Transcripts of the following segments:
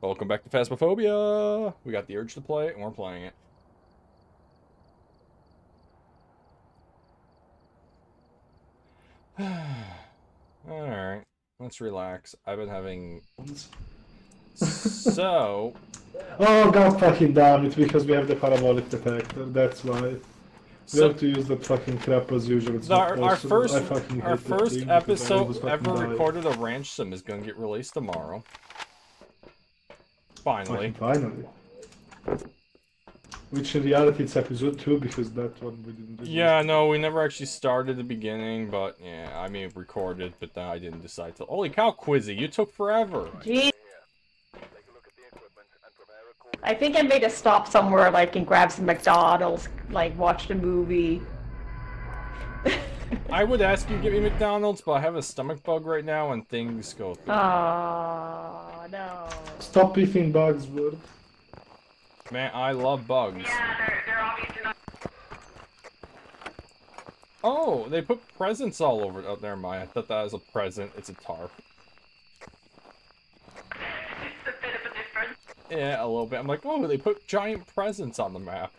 Welcome back to Phasmophobia! We got the urge to play, and we're playing it. Alright, let's relax. I've been having... So... Oh god fucking damn it, because we have the parabolic detector, that's why. We have to use that fucking crap as usual. It's So our, our first our first thing because I episode ever recorded of Ranch Sim is gonna get released tomorrow. Finally. Finally. Which in reality it's episode 2 because that one we didn't do. Yeah, no, we never actually started the beginning, but yeah, I mean recorded, but then I didn't decide to. Holy cow, Quizzy, you took forever. Gee. I think I made a stop somewhere, like, and grab some McDonald's, like, watch the movie. I would ask you to get me McDonald's, but I have a stomach bug right now and things go through. Oh, no. Stop eating bugs, word. Man, I love bugs. Yeah, they're, they're obviously not. Oh, they put presents all over. it. Oh, never mind. I thought that was a present. It's a tarp. It's a bit of a difference. Yeah, a little bit. I'm like, oh, they put giant presents on the map.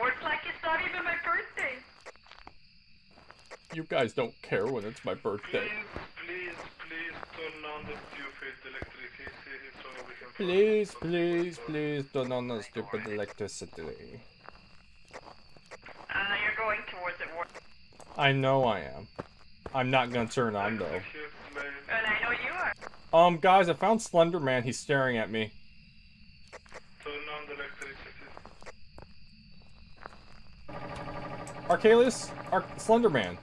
Works like it's not even my birthday. You guys don't care when it's my birthday. please, please please turn on the stupid electricity so we can. Please, please, please turn on the stupid electricity. Uh, you're going towards it. I know I am. I'm not gonna turn on though. And I know you are. Um, guys, I found Slender Man. He's staring at me. Turn on the electricity. Arcalius? Ar Slender Man.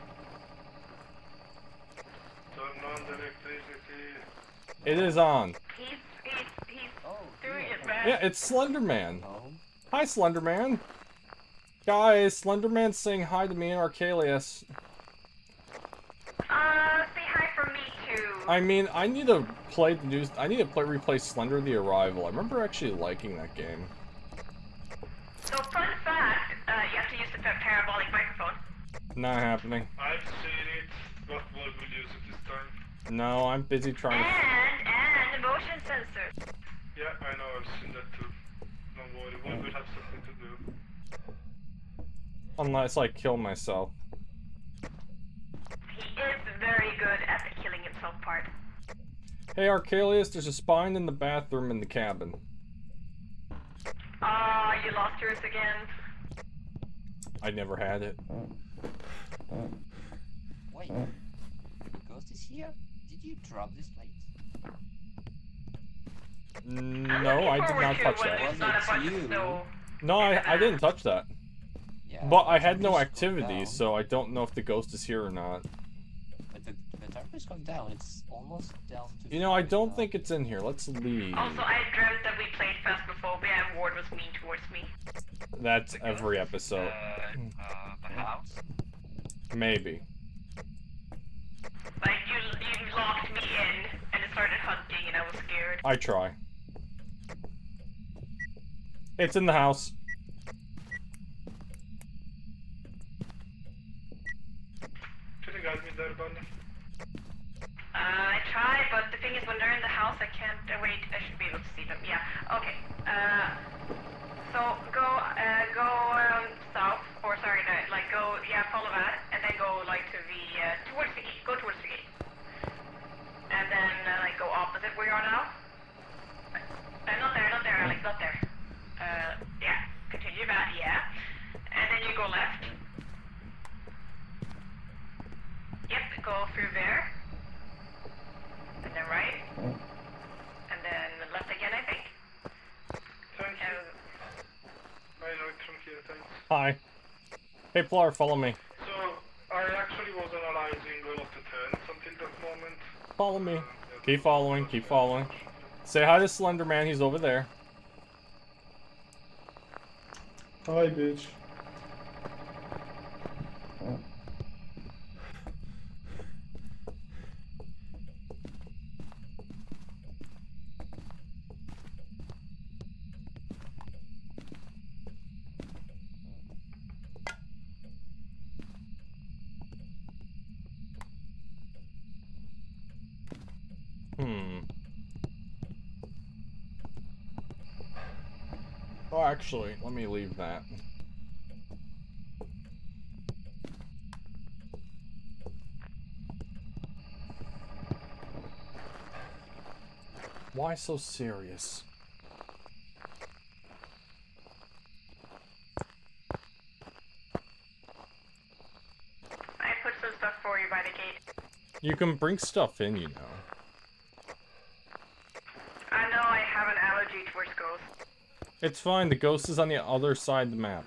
Turn on the electricity. It is on. He's, he's, he's Oh, doing yeah. it, man. Yeah, it's Slender Man. Oh, Hi, Slender Man. Guys, Slender Man's saying hi to me and Arcalius. Uh, say hi from me too. I mean, I need to play the news. I need to play replay Slender the Arrival. I remember actually liking that game. So, fun fact, uh, you have to use the parabolic microphone. Not happening. I've seen it, but what will use it this time? No, I'm busy trying to. And, and motion sensors. Yeah, I know, I've seen that too. Don't worry, one will have something to do. Unless I kill myself. He is very good at the killing himself part. Hey, Arcalius, there's a spine in the bathroom in the cabin. Ah, you lost yours again. I never had it. wait. The ghost is here? Did you drop this plate? No, I did not touch that. There's not a bunch of you. No, I, I didn't touch that. Yeah. But I had no tarp activity, so I don't know if the ghost is here or not. But the, the tarp is going down. It's almost down to. You know, I don't now. think it's in here. Let's leave. Also, I dreamt that we played Phasmophobia and Ward was mean towards me. That's every episode. Uh, uh, the house? Maybe. Like, you, you locked me in and it started hunting and I was scared. I try. It's in the house. Can you guide me there, Bunny? Uh, I tried, but the thing is, when they're in the house, I can't. Uh, wait, I should be able to see them. Yeah. Okay. Uh, so go, uh, go um, south, or sorry, no, like go, yeah, follow that, and then go like to the uh, towards the gate. Go towards the gate, and then uh, like go opposite where you are now. Uh, not there, not there, Alex, not there. Uh, yeah. Continue that, yeah. And then you go left. Yep, go through there. And then right. And then left again, I think. Thank you. And I know it from here, thanks. Hi. Hey, Plar, follow me. So, I actually was analyzing all of the turns until that moment. Follow me. Keep following, keep following. Say hi to Slender Man, he's over there. Hi, bitch. Actually, let me leave that. Why so serious? I put some stuff for you by the gate. You can bring stuff in, you know. I know I have an allergy towards ghosts. It's fine, the ghost is on the other side of the map.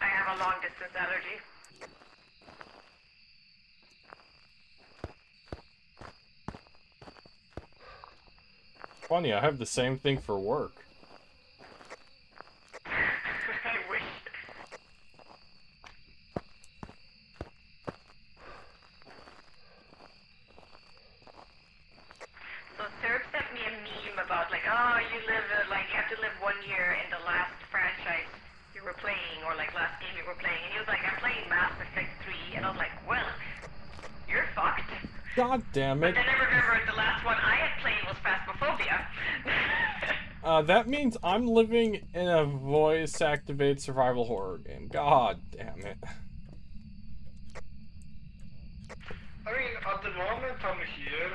I have a long distance allergy. Funny, I have the same thing for work. I wish. So Serb sent me a meme about like, oh, you live uh, like you have to live one year in the last franchise you were playing or like last game you were playing, and he was like, I'm playing Mass Effect 3, and I was like, well, you're fucked. God damn But it. then I remembered the last one I had played was Phasmophobia. Uh, that means I'm living in a voice-activated survival horror game. God damn it. I mean, at the moment I'm here.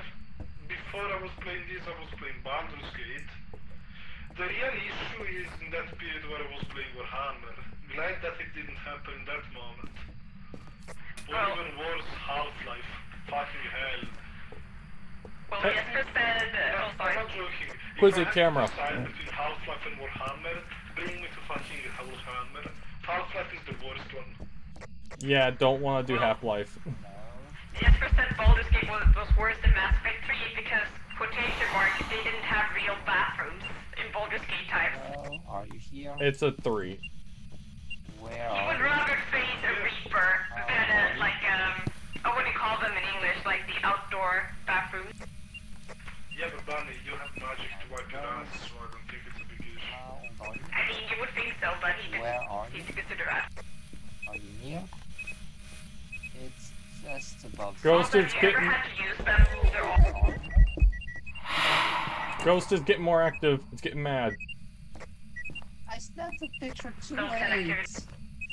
Before I was playing this, I was playing Baldur's Gate. The real issue is in that period where I was playing Warhammer. Glad that it didn't happen in that moment. Or Well- even worse, Half-Life. Fucking hell. well, Hey. Jesper said, uh, oh, I'm sorry. not joking. If Quiz I it, had to camera. decide between Half-Life and Warhammer, bring me to fucking Warhammer. Half-Life is the worst one. Yeah, don't want to do Well- Half-Life. No. Jesper said Baldur's Gate was, was worse than Mass Effect 3 because, quotation marks, they didn't have real bathrooms in Baldur's Gate times. Hello, are you here? It's a three. Where He would rather face a Reaper than a, like, um, oh, what do you call them in English? Like the outdoor bathrooms. Yeah, but Bunny, you have magic to wipe your ass, so I don't think it's a big issue. How old are you? I mean, you would think so, but he Where didn't are seem you? to consider that. Are you near? It's just above. Ghost is if you ever getting had to use them, they're all... Where are you? Ghost is getting more active. It's getting mad. I snapped a picture too late. connect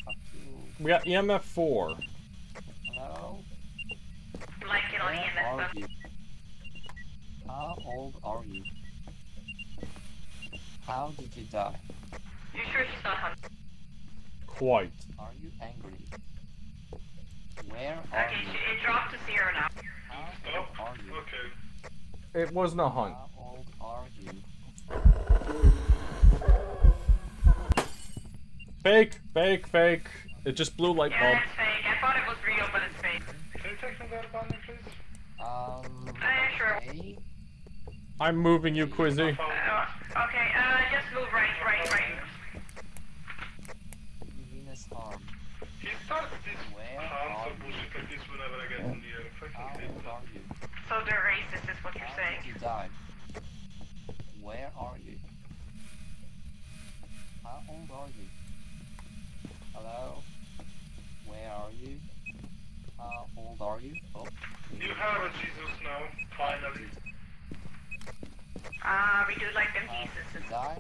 Fuck you. We got EMF four. Hello? Like it on Where EMS you? How old are you? How did you die? You sure she's not hunting? Quite. Are you angry? Where are Okay, you? it dropped to zero now. How Oh, old are you? okay. It wasn't a hunt. How old are you? Fake, fake, fake. It just blew light Yeah, bulb. it's fake. I thought it was real, but it's fake. Can you take me there, Bunny, please? Um. Uh, sure. Okay. I'm moving you, Quizzy. Uh, okay, uh, just move right, right, right. Venus harm. He starts this Where hunts are or bullshit like this whenever I get near. How Fucking hate old that. are you? So they're racist, is what you're saying. you die? Where are you? How old are you? Hello? Where are you? How old are you? Oh, You have a Jesus now, finally. Ah, we do like them how you Jesus. die?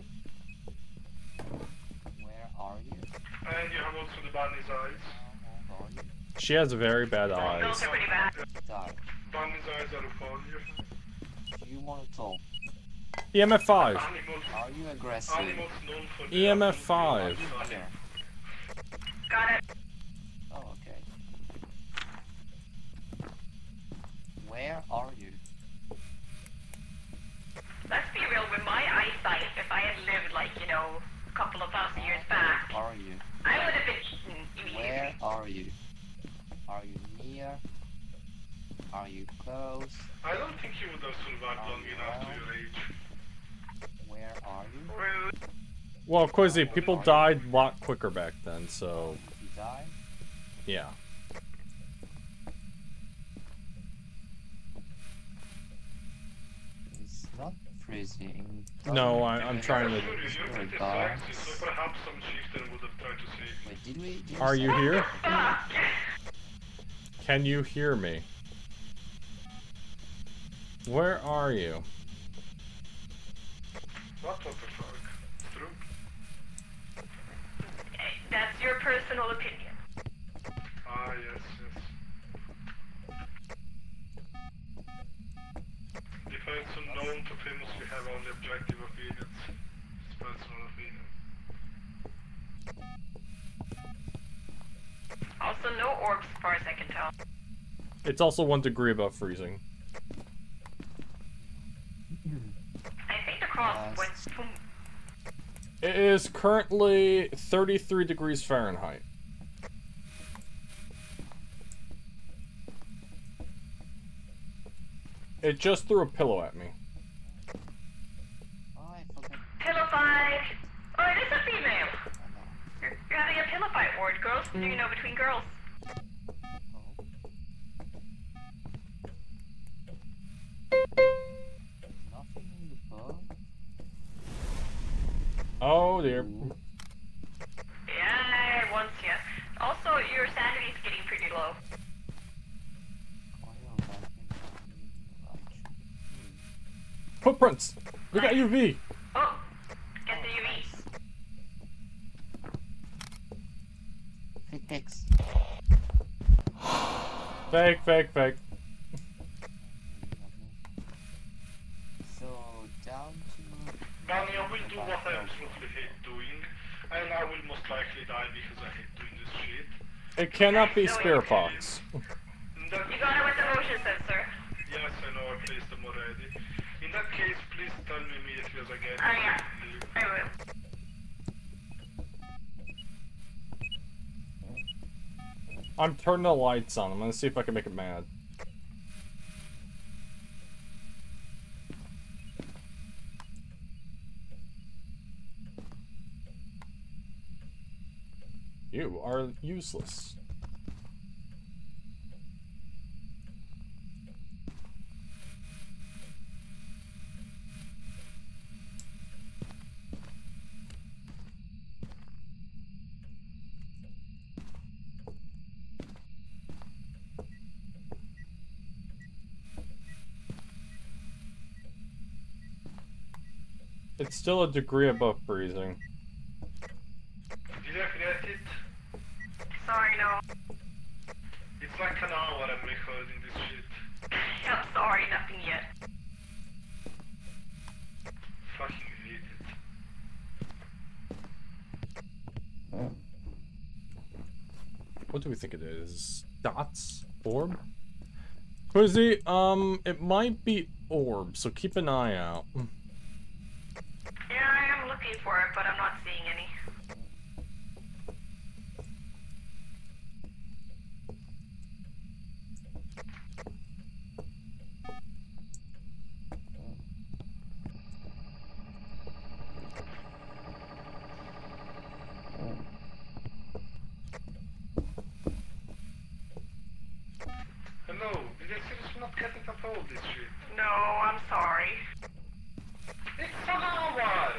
Are you? And you have also the bunny's eyes. How old are you? She has very bad eyes. bad. Die. Bunny's eyes are upon you. You want to talk? EMF five. Animals, Are you aggressive? animals known for EMF 5. Got it. Oh, okay. Where are you? Let's be real, with my eyesight, if I had lived like, you know, couple of thousand years back, Are you? I would have been eaten Where are you? Are you near? Are you close? I don't think you would have survived long enough to your age. Where are you? Rude. Well, Quizzy, people died a lot quicker back then, so you die? yeah. It's not freezing. No, Doesn't I- I'm it? trying to- Sure, you're Sure, pretty it sexy, does. so perhaps some chieftain would have tried to save you. Wait, did we? Did Are you here? Can you hear me? Where are you? What what the fuck? True. That's your personal opinion. Ah, yes, yes. If it's unknown to famously have only objective opinions, it's personal opinion. Also, no orbs as far as I can tell. It's also one degree above freezing. I think the cross Yes. went boom. It is currently 33 degrees Fahrenheit. It just threw a pillow at me. Oh, I forgot. Pillow fight! Oh, it is a female! You're, you're having a pillow fight ward, girls. Do you know between girls? Oh dear. Yeah, once, yeah. Also, your sanity is getting pretty low. Why are vacuums on. Footprints! We got UV! Oh, get the UVs. Fix. Fake, fake, fake. Most likely die because I hate doing this shit. It cannot be Spear Fox. In You got it with the motion sensor. Yes, I know, I placed them already. In that case, please tell me immediately as I get Oh, yeah. I will. I'm turning the lights on. I'm gonna see if I can make it mad. You are useless. It's still a degree above freezing. Did I forget it? Sorry, no. It's like an hour I'm recording this shit. I'm sorry, nothing yet. Fucking hate it. What do we think it is? Dots? Orb? Quizzy, um, it might be orb, so keep an eye out. Yeah, I am looking for it, but I'm not seeing any. Hello, did I seriously not get it at all this shit? No, I'm sorry. It's an hour!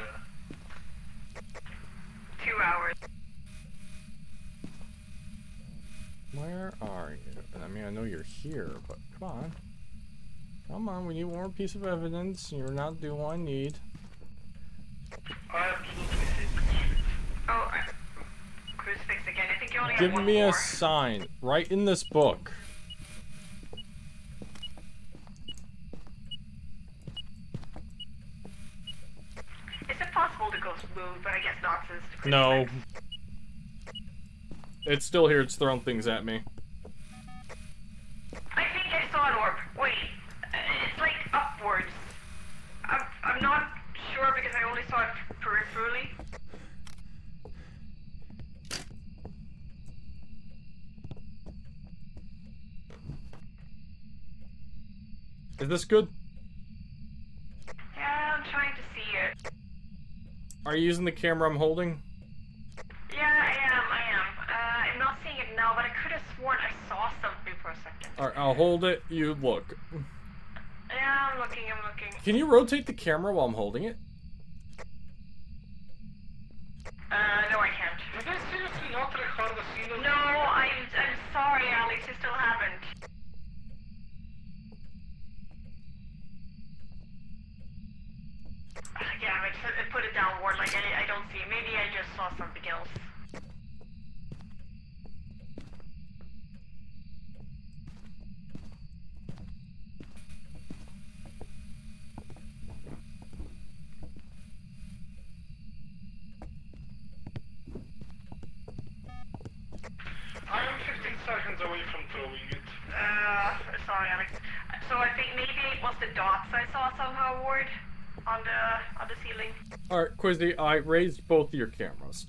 Two hours. Where are you? And I mean, I know you're here, but come on. Come on, one more piece of evidence. You're not doing what I need. I absolutely hate this shit. Oh, uh, crucifix again. I think you only Give me more. a sign. Right in this book. Is it possible to go smooth? But I guess not since No. It's still here. It's throwing things at me. I think I saw an orb. Wait, uh, it's like upwards. I'm, I'm not sure because I only saw it peripherally. Is this good? Yeah, I'm trying to see it. Are you using the camera I'm holding? Yeah, I am, I am. Uh, I'm not seeing it now, but I could have sworn I saw something for a second. Alright, I'll hold it. You look. Yeah, I'm looking, I'm looking. Can you rotate the camera while I'm holding it? Uh, no, I can't. Did I seriously not record a single No, I'm, I'm sorry, Alex, I still haven't. like put it down ward. Like I, I don't see. Maybe I just saw something else. Quizzy, I raised both of your cameras.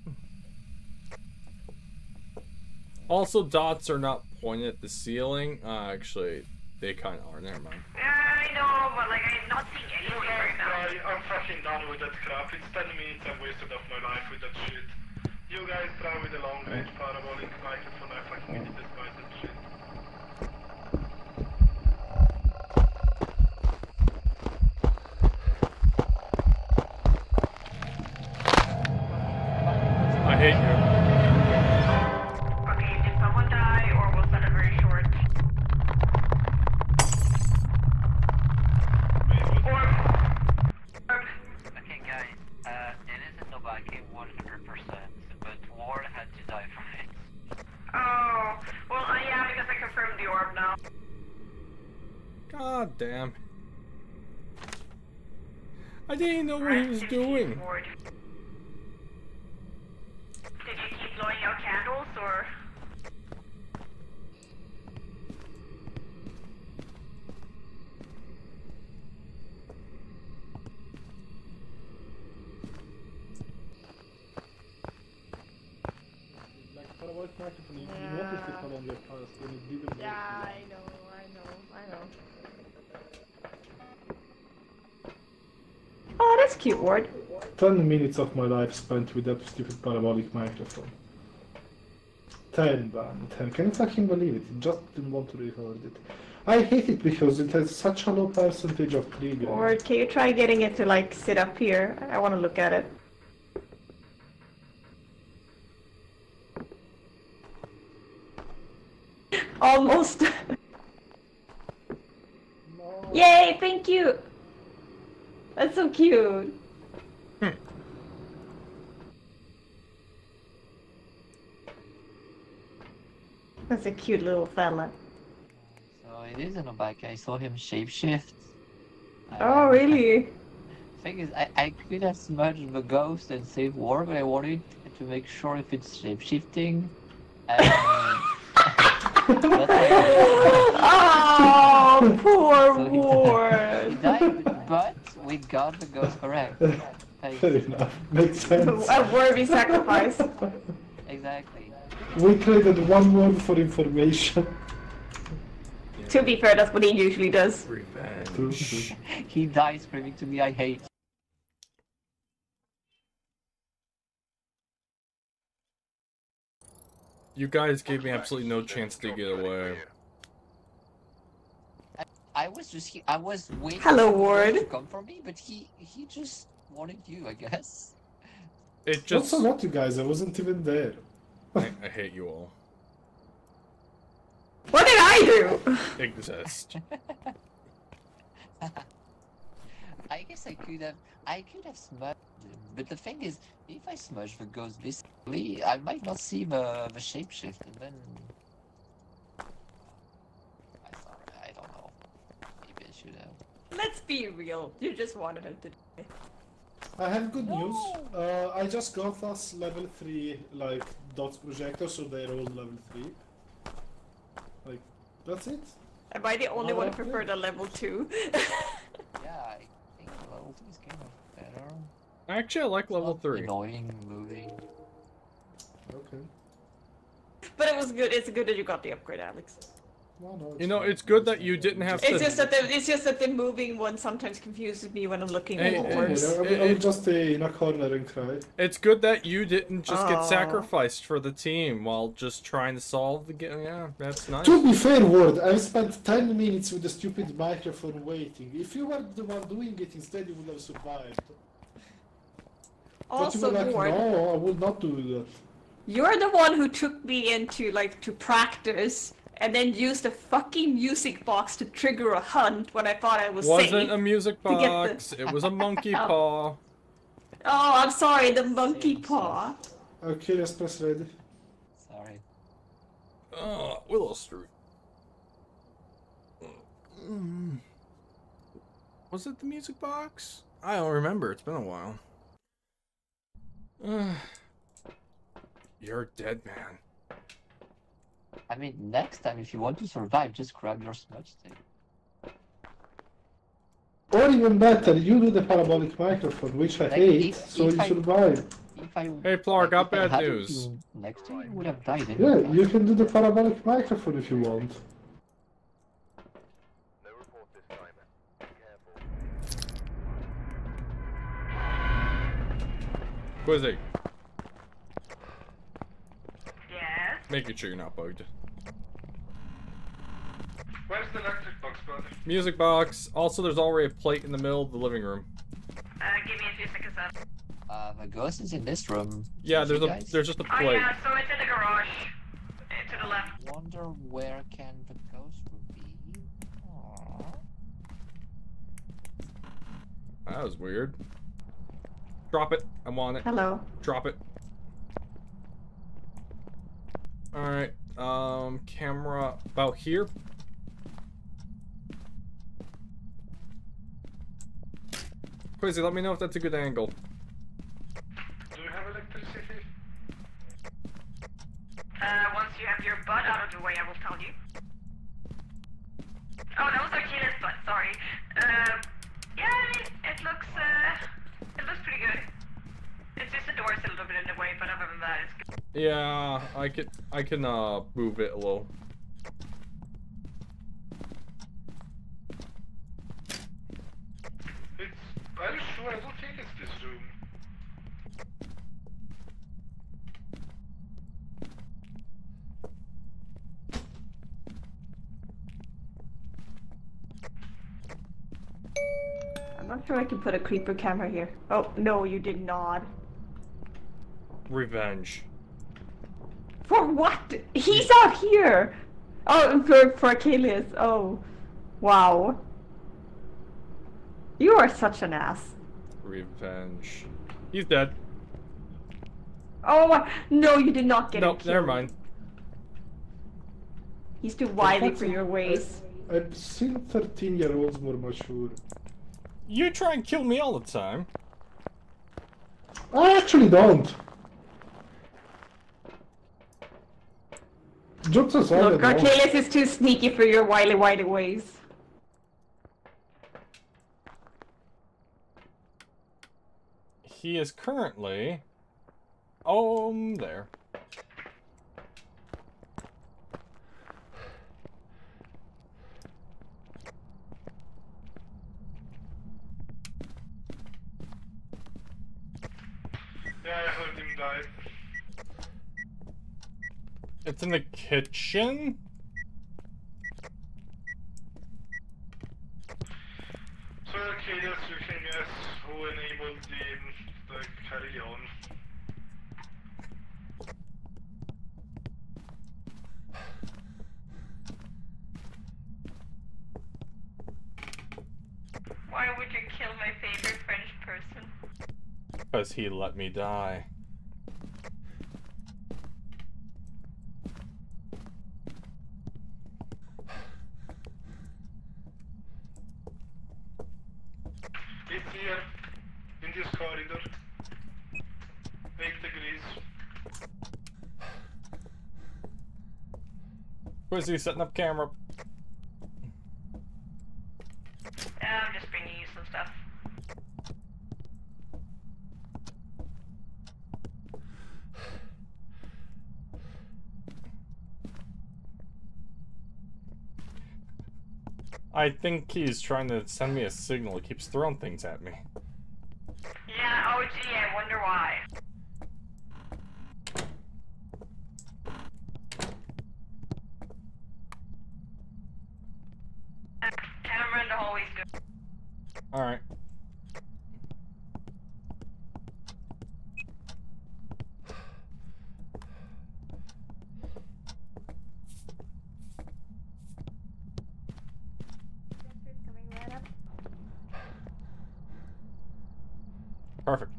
Also, dots are not pointed at the ceiling. Uh, actually, they kind of are. Never mind. Yeah, I know, but like I'm not seeing anything guys right now. try, I'm fucking done with that crap. It's 10 minutes I've wasted of my life with that shit. You guys try with the long range parabolic microphone, I fucking hate this didn't know what he was doing. 15 Ward. Did you keep blowing out candles, or? Like parabolic microphone, you you noticed it on your past and it didn't work. I know, I know, I know. Oh, that's cute, Ward. 10 minutes of my life spent with that stupid parabolic microphone. 10, man, 10. Can you fucking believe it? It just didn't want to record it. I hate it because it has such a low percentage of trigger. Or can you try getting it to like sit up here? I want to look at it. Almost. Yay, thank you. That's so cute. That's a cute little fella. So it isn't an Obake. I saw him shapeshift. Oh, Um, really? Thing is, I, I could have smudged the ghost and saved war, but I wanted to make sure if it's shapeshifting. And oh, poor So he died. he Ward. died, but we got the ghost correct. Thanks. Fair enough. Makes sense. A worthy sacrifice. Exactly. We traded one word for information. To be fair, that's what he usually does. True, true. He dies screaming to me, I hate You guys gave me absolutely no chance to get away. I was just he, I was waiting Hello, for him Ward. to come for me, but he he just wanted you, I guess. It Not just. so lot, you guys. I wasn't even there. I, I hate you all. What did I do? Exist. I guess I could have I could have smudged but the thing is, if I smudge the ghost visibly, I might not see the the shapeshift, and then I thought I don't know. Maybe I should have. Let's be real. You just wanted him to die. I have good news. Uh, I just got us level 3 like dots projector, so they're all level 3. Like, that's it. Am I the only Oh, one who okay. preferred a level 2? Yeah, I think level two is kind of better. Actually, I like level Not 3. Annoying moving. Okay. but it was good. It's good that you got the upgrade, Alex. No, no, You know, it's good that you didn't have It's to. just that the it's just that the moving one sometimes confuses me when I'm looking at hey, Okay, orbs. I will, I It- just stay in a corner and cry. It's good that you didn't just Aw. get sacrificed for the team while just trying to solve the game. Yeah, that's nice. To be fair, Ward, I've spent 10 minutes with the stupid microphone waiting. If you were the one doing it instead, you would have survived. but you Also, were like, Ward, no, I will not do that. you're the one who took me into like to practice and then used a fucking music box to trigger a hunt when I thought I was Wasn't safe. a music to get the- box. It was a monkey Oh. paw. Oh, I'm sorry, the monkey paw. Okay, let's press ready. Sorry. Oh, Willow Street. Mm. Was it the music box? I don't remember. It's been a while. You're a dead man. I mean, next time, if you want to survive, just grab your smudge stick. Or even better, you do the parabolic microphone, which I Like, hate, if- so if you I- survive. If I Hey, Plark, got if I bad news. Next to you, you would have died. Yeah, anyway. you can do the parabolic microphone if you want. No report this time. Be careful. Quizzy, Yes. making sure you're not bugged. Where's the electric box, buddy? Music box. Also, there's already a plate in the middle of the living room. Uh, give me a few seconds up. Uh, the ghost is in this room. Yeah, there's a guys there's just a plate. Oh yeah, so it's in the garage. To the left. Wonder where can the ghost room be? Aww. That was weird. Drop it. I want it. Hello. Drop it. Alright. Um, camera about here. Quizzy, let me know if that's a good angle. Do you have electricity? Uh, once you have your butt out of the way, I will tell you. Oh, that was Achilles' butt. Sorry. Uh, yeah, it, it looks uh, it looks pretty good. It's just the door's a little bit in the way, but other than that, it's good. Yeah, I can I can uh move it a little. It's. Are you sure? I don't think it's this room. I'm not sure I can put a creeper camera here. Oh, no, you did not. Revenge. For what? He's out here! Oh, for, for Achilles. Oh. Wow. You are such an ass. Revenge. He's dead. Oh, uh, no, you did not get him Nope, never mind. He's too wily for your ways. I've seen 13 year olds more mature. You try and kill me all the time. I actually don't. Jokes aside, Look, I is too sneaky for your wily, wily ways. He is currently um there. Yeah, I heard him die. It's in the kitchen. So okay, yes, you can guess who enabled the the carry on. Why would you kill my favorite French person? Because he let me die. It's here, in this corridor. 8 degrees. He setting up camera? I'm just bringing you some stuff. I think he's trying to send me a signal. He keeps throwing things at me. Yeah, oh gee, I wonder why. Uh, Camera in the hallway's good. Alright. Perfect.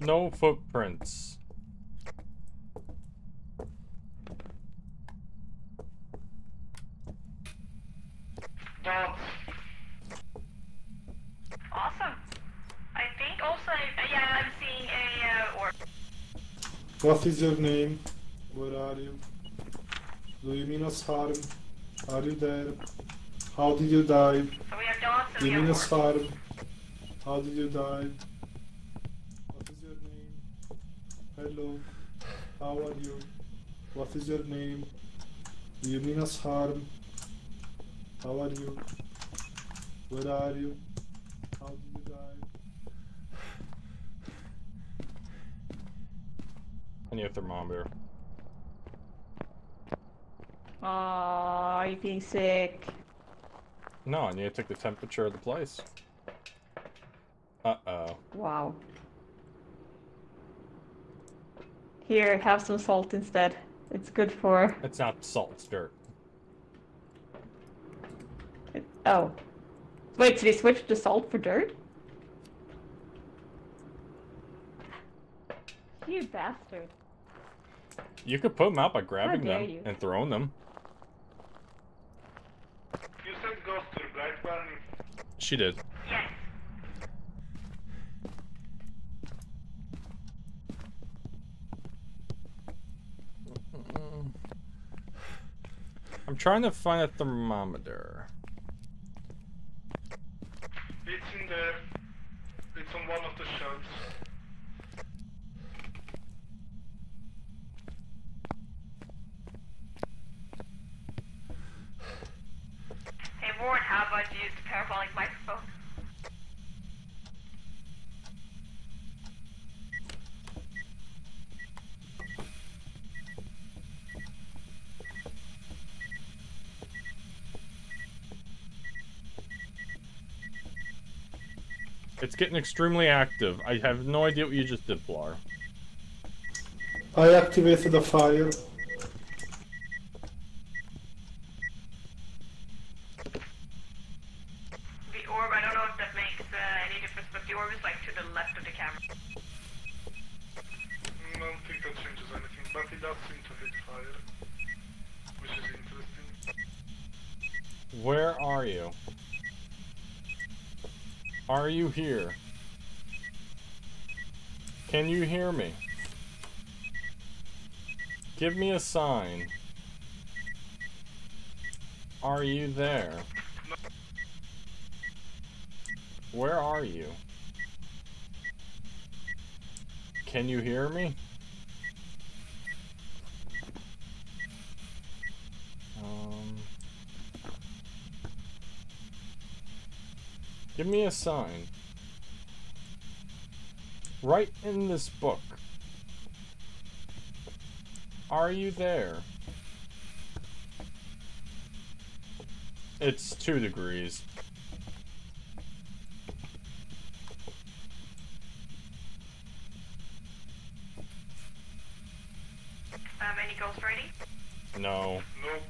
No footprints. Dots. Awesome. I think also, yeah, I'm seeing a uh, orb. What is your name? Where are you? Do you mean us harm? Are you there? How did you die? So we have dots and Do you mean orbs. us harm? How did you die? What is your name? Hello. How are you? What is your name? Do you mean us harm? How are you? Where are you? How did you die? I need a thermometer. Aw, are you being sick? No, I need to take the temperature of the place. Uh-oh. Wow. Here, have some salt instead. It's good for. It's not salt, it's dirt. It, oh. Wait, did he switch to salt for dirt? You bastard. You could put them out by grabbing them you. and throwing them. You said Ghoster, right, Barney? She did. Trying to find a thermometer. It's in there. It's on one of the shelves. Hey Ward, how about you use the parabolic microphone? It's getting extremely active. I have no idea what you just did, Blar. I activated the fire. The orb, I don't know if that makes uh, any difference, but the orb is like to the left of the camera. I don't think that changes anything, but it does seem to hit fire. Which is interesting. Where are you? Are you here? Can you hear me? Give me a sign. Are you there? Where are you? Can you hear me? Um, give me a sign. Right in this book. Are you there? It's two degrees. Um, any ghost ready? No. Nope.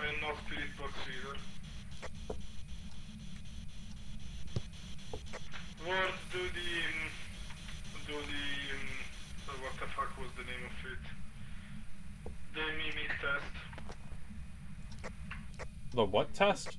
And not spirit box either. What do the um, do the um, uh, what the fuck was the name of it? The mimic test The what test?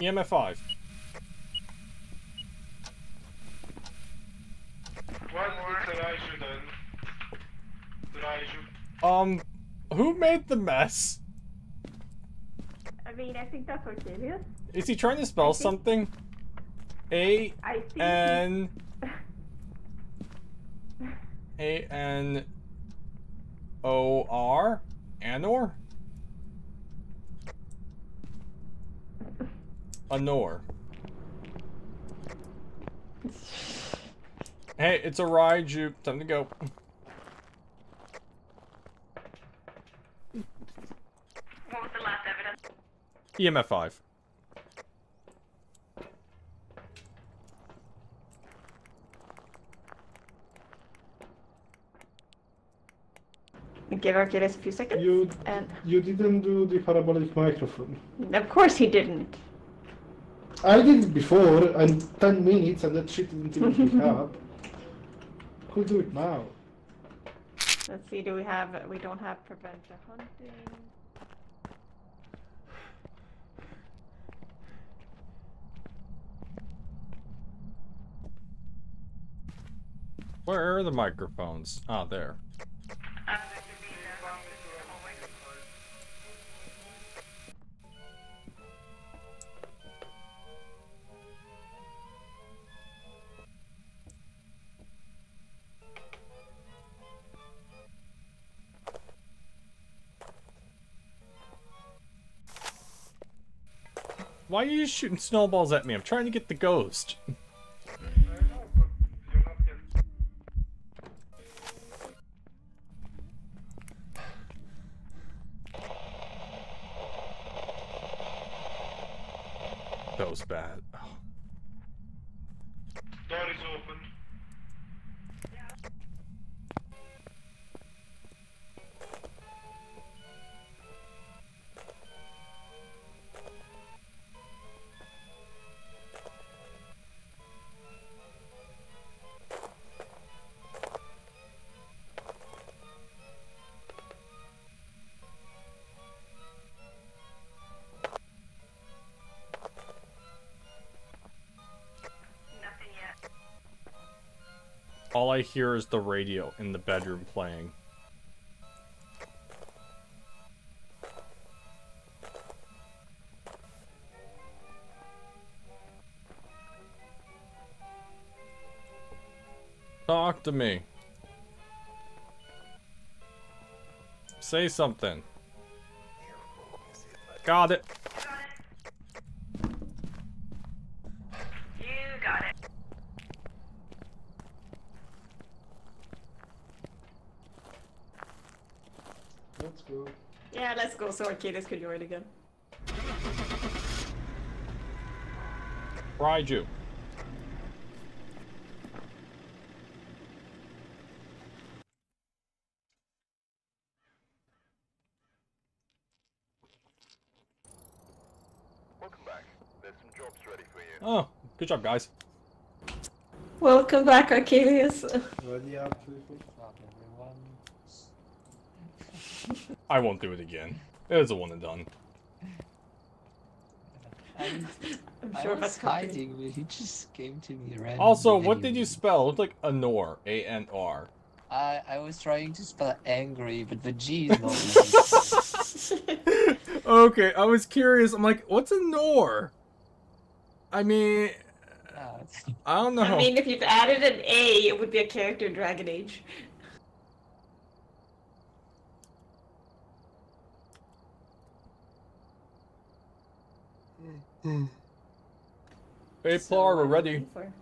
EMF 5. What did Raiju then? Raiju. Um, who made the mess? I mean, I think that's Ortelius. Is he trying to spell think- something? A I think. he- N A N O R? Anor? Anor. Hey, it's a Raiju. Time to go. What was the last evidence? EMF 5. Give Ortelius a few seconds. You And you didn't do the parabolic microphone. of course he didn't. I did it before, and 10 minutes, and that shit didn't even pick up. Who'll do it now? Let's see. Do we have? We don't have prevent the hunting. Where are the microphones? Ah, there. Why are you shooting snowballs at me? I'm trying to get the ghost. All I hear is the radio in the bedroom playing. Talk to me. Say something. Got it. You got it. Let's go. Yeah, let's. So Ortelius could join again. Raiju. Welcome back. There's some jobs ready for you. Oh, good job, guys. Welcome back, Archelius. Ready up to Not everyone. I won't do it again. It was a one and done. I'm, I'm I sure was hiding. hiding, but he just came to me randomly. Also, what did you spell? It looked like Anor. A N R. I I was trying to spell angry, but the G is not. easy. okay, I was curious. I'm like, what's a Nor? I mean, Ah, I don't know. I mean, if you've added an A, it would be a character in Dragon Age. Hey, So, Plar, we're ready. for-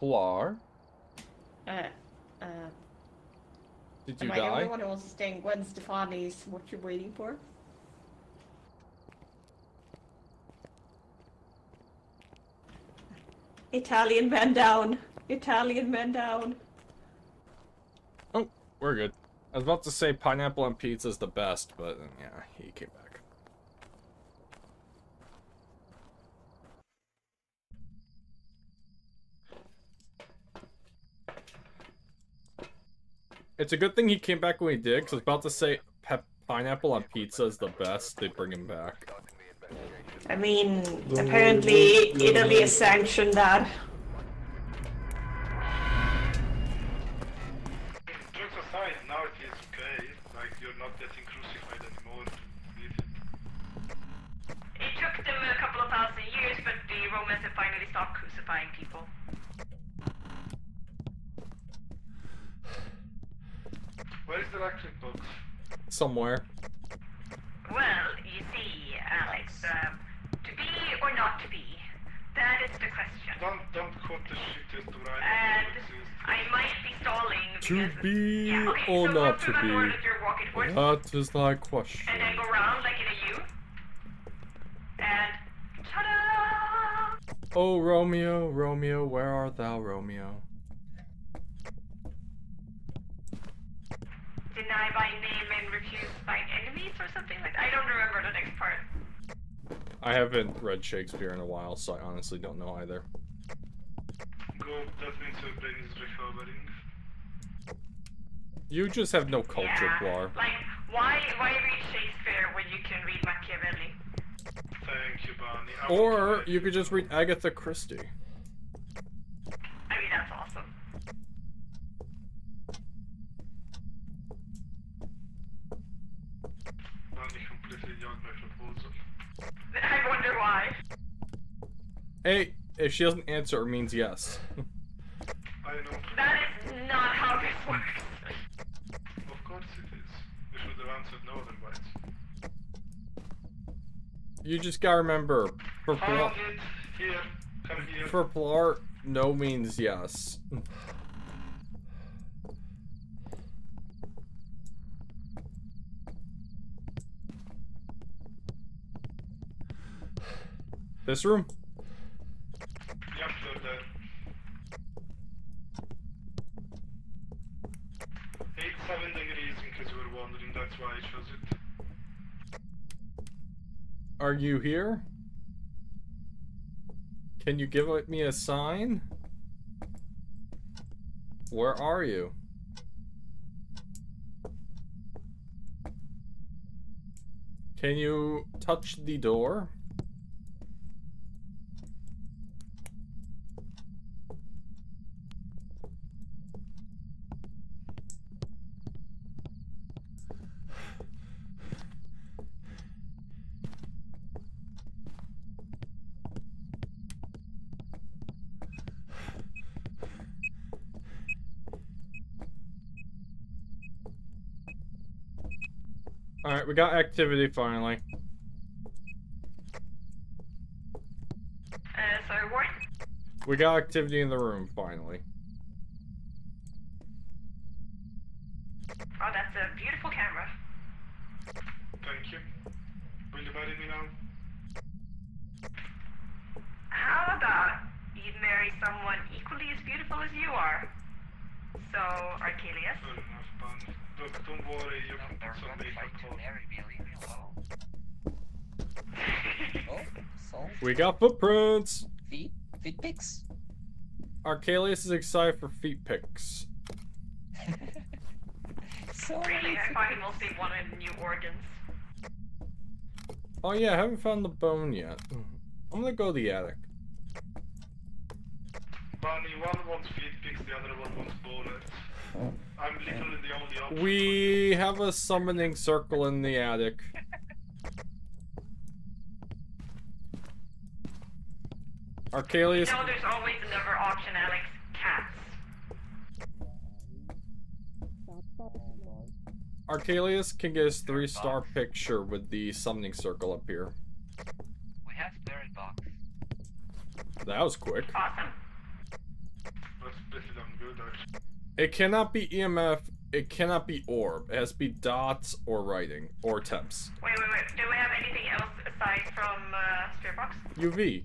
Plar, Uh, uh, did you am I the only die? one who wants to stay in Gwen Stefani's What You're Waiting For? Italian man down. Italian man down. We're good. I was about to say pineapple on pizza is the best, but uh, yeah, he came back. It's a good thing he came back when he did, because I was about to say pep pineapple on pizza is the best. They bring him back. Starting the investigation. I mean, apparently worry, don't- Italy has sanctioned that. Jokes aside, now it is okay. Like, you're not getting crucified anymore. Leave it. It took them a couple of thousand years, but the Romans have finally stopped crucifying people. Where is the electric box? Somewhere. Well, you see, Alex, um, to be or not to be, that is the question. Don't don't quote the shit just to write. And. I might be stalling To be yeah, okay, or so not to through the door be? that you're walking towards, That is my question. and then go round like in a U. And ta-da! Oh, Romeo, Romeo, where art thou, Romeo? Deny by name and refuse by enemies or something like that. I don't remember the next part. I haven't read Shakespeare in a while, so I honestly don't know either. Go. That means your brain is recovering. You just have no culture, yeah. Blar. Like, why why read Shakespeare when you can read Machiavelli? Thank you, Barney. I Or you could just read Agatha Christie. I mean, that's awesome. Barney completely ignored my proposal. I wonder why. Hey, if she doesn't answer, it means yes. I know. That is not how this works. Of course it is. You should have answered no otherwise. You just gotta remember, for Blar, for Blar, no means yes. This room? Yep. Eight seven degrees in case you were wondering, that's why I chose it. Are you here? Can you give me a sign? Where are you? Can you touch the door? Alright, we got activity finally. Uh, sorry, what? We got activity in the room finally. Oh, that's a beautiful camera. Thank you. Will you marry me now? How about you marry someone equally as beautiful as you are? So, Archelius. Fair enough, Barney. Look, don't worry, you can They're put some gonna makeup fight to on. marry me, leave me alone. Oh, solved. We got footprints! Feet? Feet pics? Archelius is excited for feet pics. so Really, many I feet thought he pics. mostly wanted new organs. Oh yeah, I haven't found the bone yet. I'm gonna go to the attic. Barney, one wants feet pics, the other one wants boners. I'm literally the only option. We have a summoning circle in the attic. Archelius, You know, there's always another option, Alex. Cats. Archelius can get his three star picture with the summoning circle up here. We have spirit box. That was quick. Awesome. That's pretty damn good, actually. It cannot be EMF, it cannot be orb. It has to be dots or writing or temps. Wait, wait, wait. Do we have anything else aside from uh, Spirit Box? UV.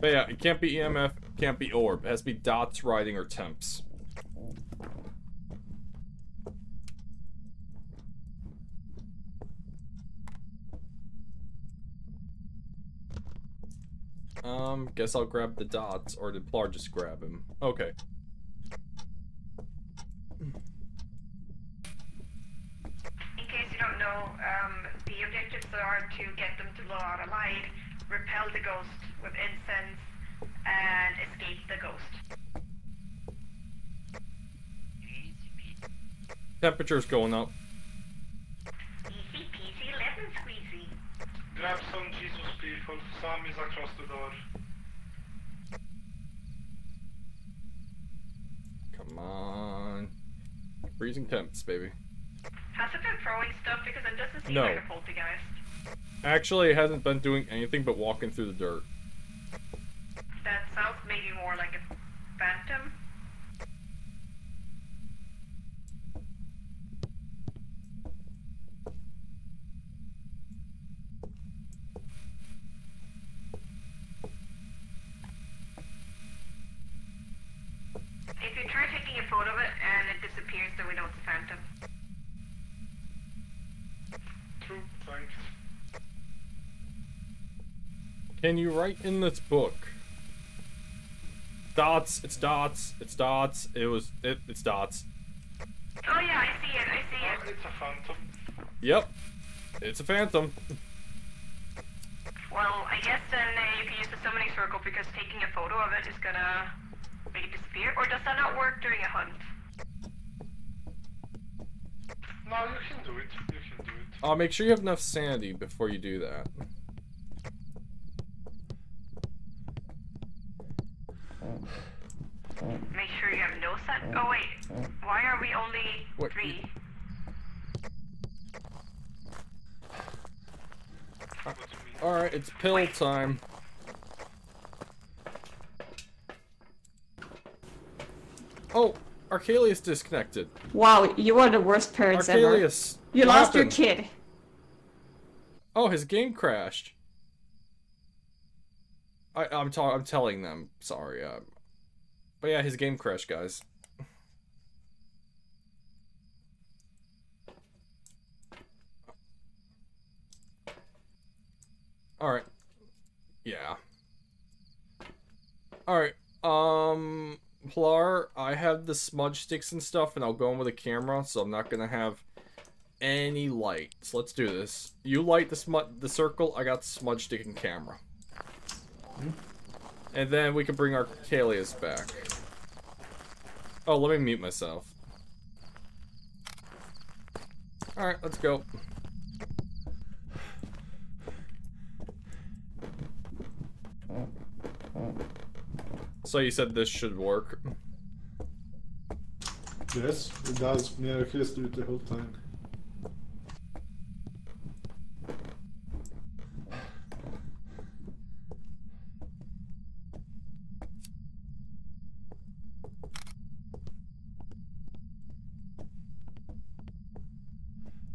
But yeah, it can't be EMF, can't be orb. It has to be dots, writing, or temps. Um, guess I'll grab the dots, or did Plar just grab him? Okay. In case you don't know, um, the objectives are to get them to blow out a light, repel the ghost with incense, and escape the ghost. Temperature's going up. Easy peasy lemon squeezy. Grab some Jesus people. Sam is across the door. Come on. Freezing temps, baby. Has it been throwing stuff because it doesn't seem No. like a poltergeist? Actually, it hasn't been doing anything but walking through the dirt. That sounds maybe more like a phantom. If you try taking a photo of it and it disappears, then we know it's a phantom. True, thanks. Can you write in this book? Dots. It's dots. It's dots. It was. It, it's dots. Oh yeah, I see it, I see Oh, it. it's a phantom. Yep. It's a phantom. Well, I guess then uh, you can use the summoning circle because taking a photo of it is gonna make it disappear. Or does that not work during a hunt? No, you can do it. You can do it. Uh, make sure you have enough sanity before you do that. Make sure you have no sun. Oh wait, why are we only What, three? What do you mean? Alright, it's pill time. Oh, Archelius disconnected. Wow, you are the worst parents ever. Archelius. You what lost your kid. Oh, his game crashed. I, I'm ta- I'm telling them. Sorry. Uh, but yeah, his game crashed, guys. All right. Yeah. All right. Um, Plar, I have the smudge sticks and stuff, and I'll go in with a camera, so I'm not gonna have any light. So let's do this. You light the smut the circle. I got smudge stick and camera. And then we can bring our Kalias back. Oh, let me mute myself. Alright, let's go. So you said this should work. Yes, it does. Me and Achilles do it the whole time.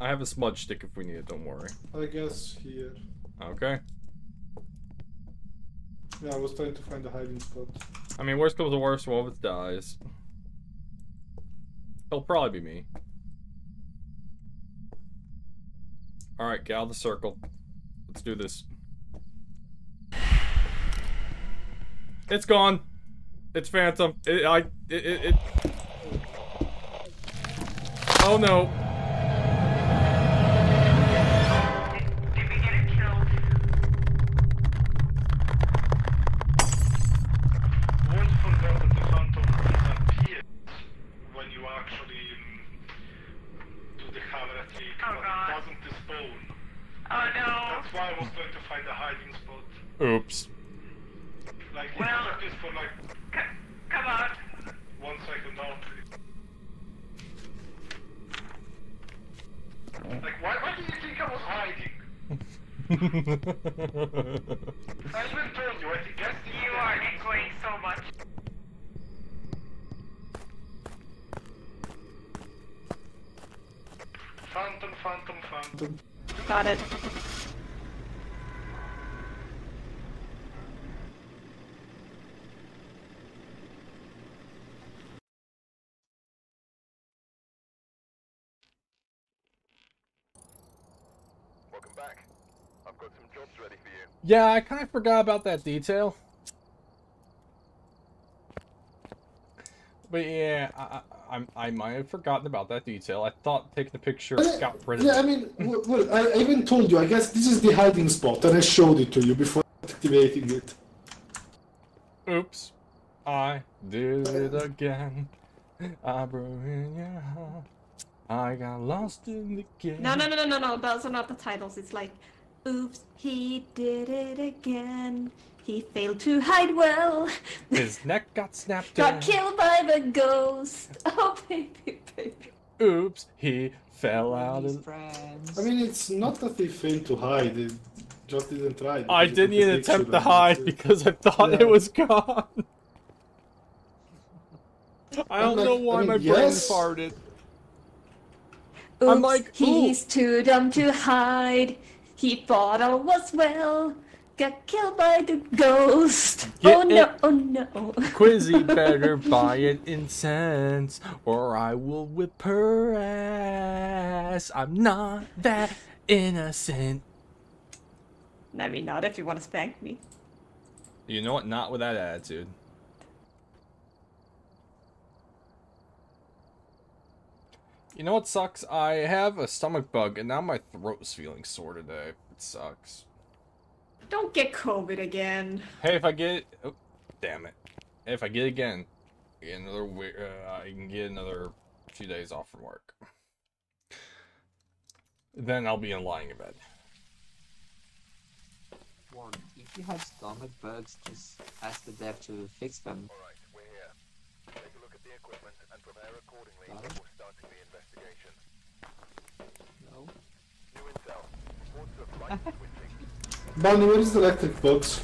I have a smudge stick if we need it, don't worry. I guess here. Okay. Yeah, I was trying to find a hiding spot. I mean, worst comes to worst, one of us dies. It'll probably be me. Alright, gal the circle. Let's do this. It's gone. It's Phantom. It, I, it, it, it. Oh no. back. I've got some jobs ready for you. Yeah, I kind of forgot about that detail. But yeah, I, I, I might have forgotten about that detail. I thought taking the picture I, got rid of yeah, it. I mean, well, I even told you, I guess this is the hiding spot, and I showed it to you before activating it. Oops. I did it again. I broke in your heart. I got lost in the game. No, no, no, no, no, no. Those are not the titles. It's like, oops, he did it again. He failed to hide well. His neck got snapped Got down. killed by the ghost. Oh, baby, baby. Oops, he fell out These of. friends. I mean, it's not that he failed to hide, they just didn't try. I didn't even attempt to hide uh, because I thought Yeah. it was gone. I don't like- know I why mean, my brain yes. farted. Oops, I'm like, he's too dumb to hide. He thought all was well. Got killed by the ghost. Get oh no, oh no. Quizzy better buy it in cents, or I will whip her ass. I'm not that innocent. I mean, not if you want to spank me. You know what? Not with that attitude. You know what sucks? I have a stomach bug, and now my throat's feeling sore today. It sucks. Don't get COVID again. Hey, if I get it, oh, damn it. If I get it again, I get another. Uh, I can get another few days off from work. Then I'll be in lying in bed. One, if you have stomach bugs, just ask the dev to fix them. Alright, we're here. Take a look at the equipment and prepare accordingly Got it. before starting the investigation. No? New intel. Reports of light switching. Bonnie, where is the electric box?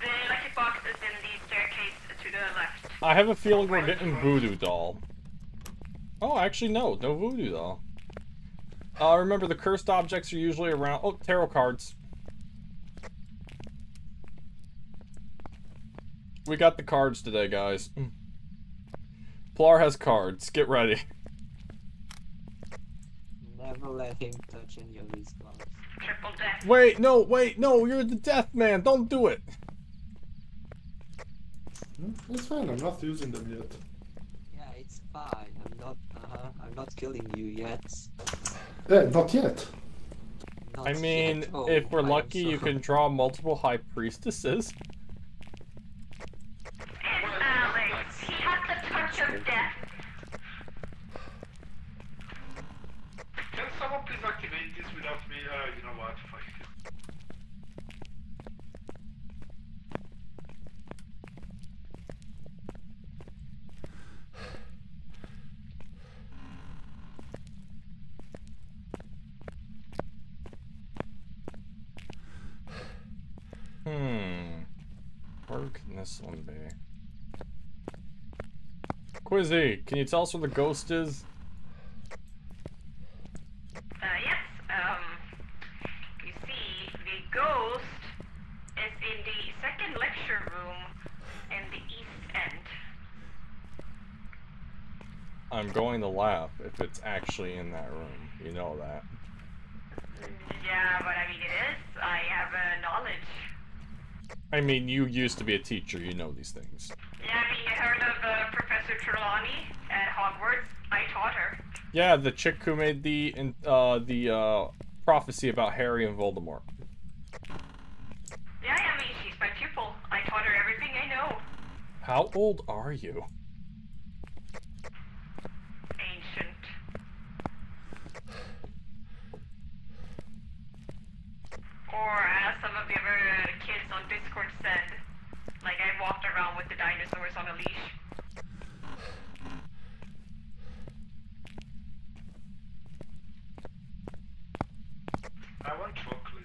The electric box is in the staircase to the left. I have a feeling we're getting Voodoo Doll. Oh, actually, no. No Voodoo Doll. Uh, remember, the cursed objects are usually around... Oh, tarot cards. We got the cards today, guys. Plar has cards. Get ready. Never let him touch any of these cards. Triple death. Wait, no, wait, no, you're the death man. Don't do it. Hmm, It's fine, I'm not using them yet. Yeah, it's fine. I'm not. Uh-huh. I'm not killing you yet. Eh, not yet. Not I mean, yet. Oh, if we're I am lucky, you can draw multiple high priestesses. And Alex, he has the touch of death. Can someone please activate this without me? Uh, you know what? Fuck it. Hmm. Where can this one be? Quizzy, can you tell us where the ghost is? Uh, yes. Um, you see, the ghost is in the second lecture room in the east end. I'm going to laugh if it's actually in that room. You know that. Yeah, but I mean, it is. I have uh, knowledge. I mean, you used to be a teacher. You know these things. Yeah, I mean, you heard of uh, Professor Trelawney at Hogwarts? I taught her. Yeah, the chick who made the in- uh the uh prophecy about Harry and Voldemort. Yeah, I mean, she's my pupil. I taught her everything I know. How old are you? Ancient. Or as some of the other kids on Discord said, like I walked around with the dinosaurs on a leash. I want chocolate.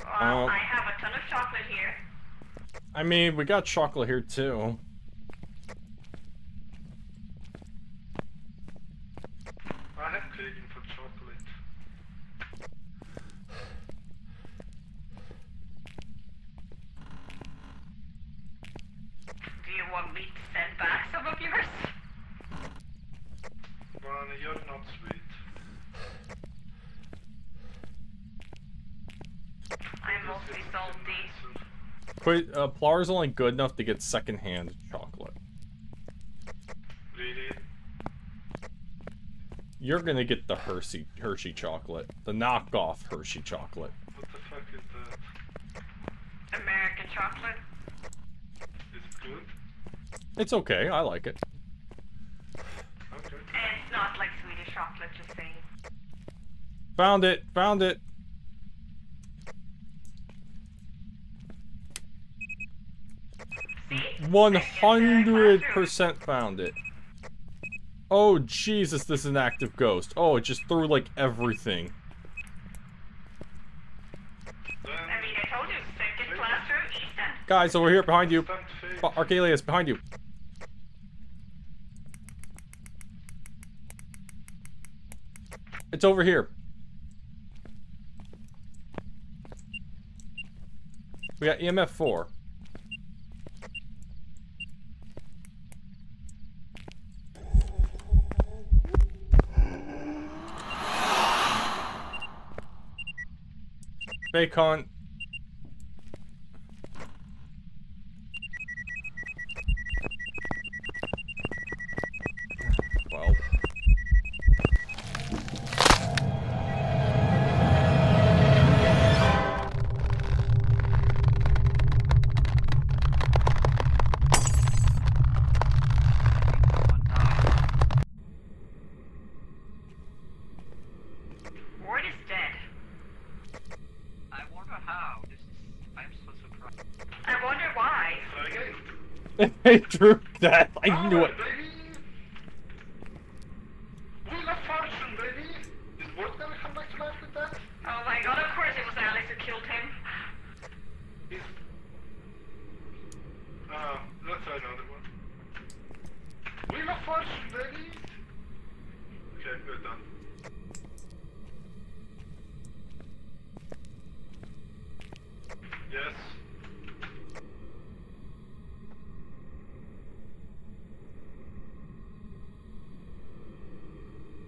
Well, Um, I have a ton of chocolate here. I mean, we got chocolate here too. I have craving for chocolate. Do you want me to send back some of yours? Bonnie, you're not sweet. I'm mostly salty. Quit, uh, Plar's only good enough to get secondhand chocolate. Really? You're gonna get the Hershey Hershey chocolate, the knockoff Hershey chocolate. What the fuck is that? American chocolate. Is it good? It's okay. I like it. Okay. It's not like Swedish chocolate, just saying. Found it. Found it. See? One Like in the hundred classroom. percent found it. Oh Jesus! This is an active ghost. Oh, it just threw like everything. Guys, over here behind you. Archelius, behind you. It's over here. We got EMF 4. Bacon. Well. Again. I drew that. I knew it. Alright,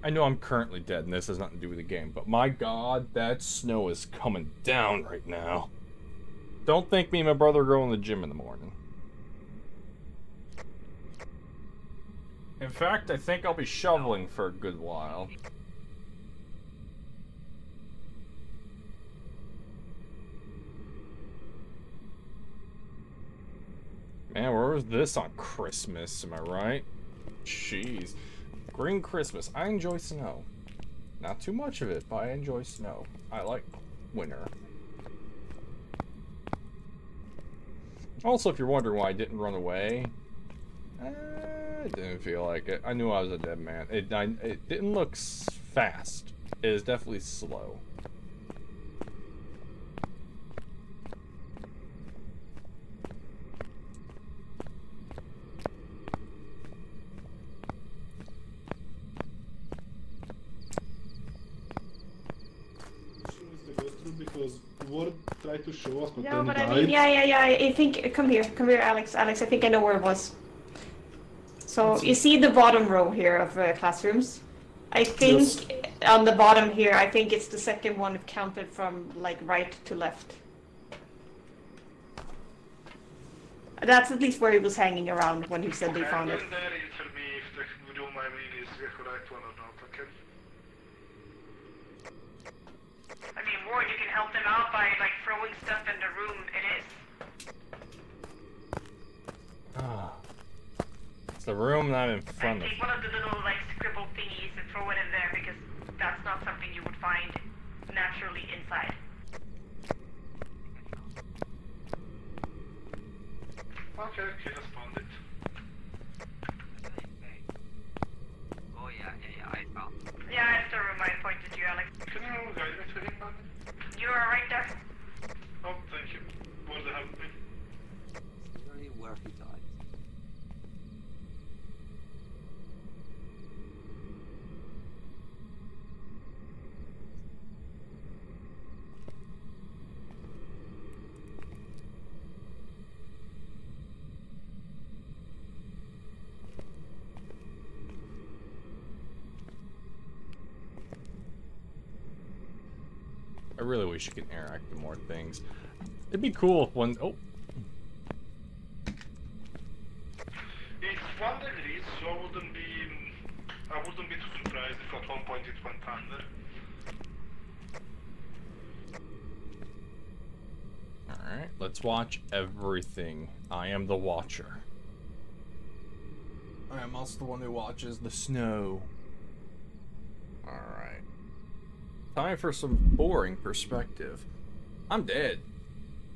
I know I'm currently dead, and this has nothing to do with the game, but my god, that snow is coming down right now. Don't think me and my brother go in the gym in the morning. In fact, I think I'll be shoveling for a good while. Man, where was this on Christmas? Am I right? Jeez. Green Christmas. I enjoy snow. Not too much of it, but I enjoy snow. I like winter. Also, if you're wondering why I didn't run away, eh, I didn't feel like it. I knew I was a dead man. It, I, it didn't look fast. It is definitely slow. the ghost room because Ward tried to show us, but No, then but he I died. mean, yeah, yeah, yeah. I think come here, come here, Alex. Alex, I think I know where it was. So you see the bottom row here of uh, classrooms. I think on the bottom here, I think it's the second one counted from like right to left. That's at least where he was hanging around when he said they found it. there you tell me if the room I mean is the correct one or not, okay? I mean, Ward, you can help them out by like throwing stuff in the room. It is. Ah. It's the room that I'm in And front of. take one of the little like scribble thingies and throw it in there because that's not something you would find naturally inside. Okay, okay, I spawned it. Oh yeah, yeah, yeah. I found. Yeah, it's the room I pointed to, Alex. Can you guide me to him, man? You are right there. Oh, thank you. Ward help me. Really where he died. I really wish you could interact with more things. It'd be cool if one oh one degree, so I wouldn't be I wouldn't be too surprised if at one point it went under. Alright, let's watch everything. I am the watcher. I am also the one who watches the snow. Alright. Time for some boring perspective. I'm dead.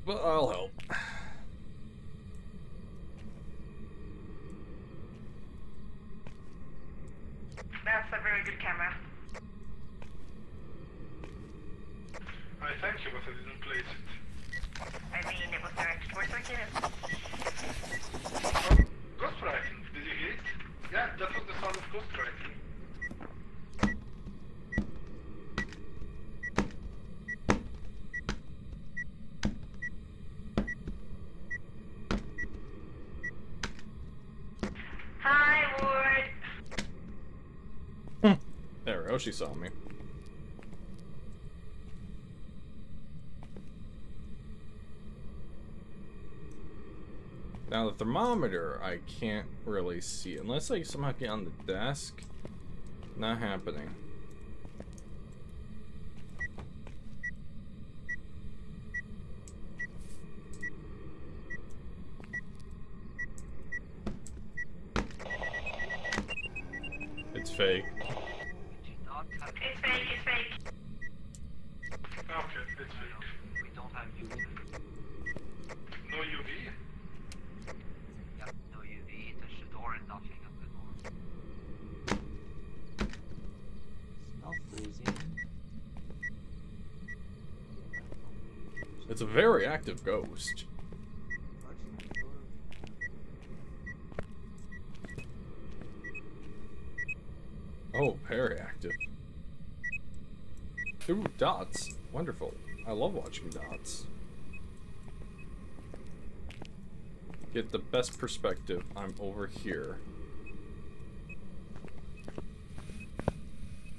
But I'll help. That's a very good camera. I thank you, but I didn't place it. I mean, it was directed towards my kid. Oh, ghost writing. Did you hear it? Yeah, that was the sound of ghost writing. Hi, Ward. There we go, she saw me. Now the thermometer, I can't really see unless I somehow get on the desk. Not happening. It's fake. We do not have It's fake, it's fake. Okay, it's fake. we don't have UV. No UV? Yeah, no UV, touch the door and nothing at the door. It's not freezing. It's a very active ghost. Oh, very active. Ooh, dots. Wonderful. I love watching dots. Get the best perspective. I'm over here.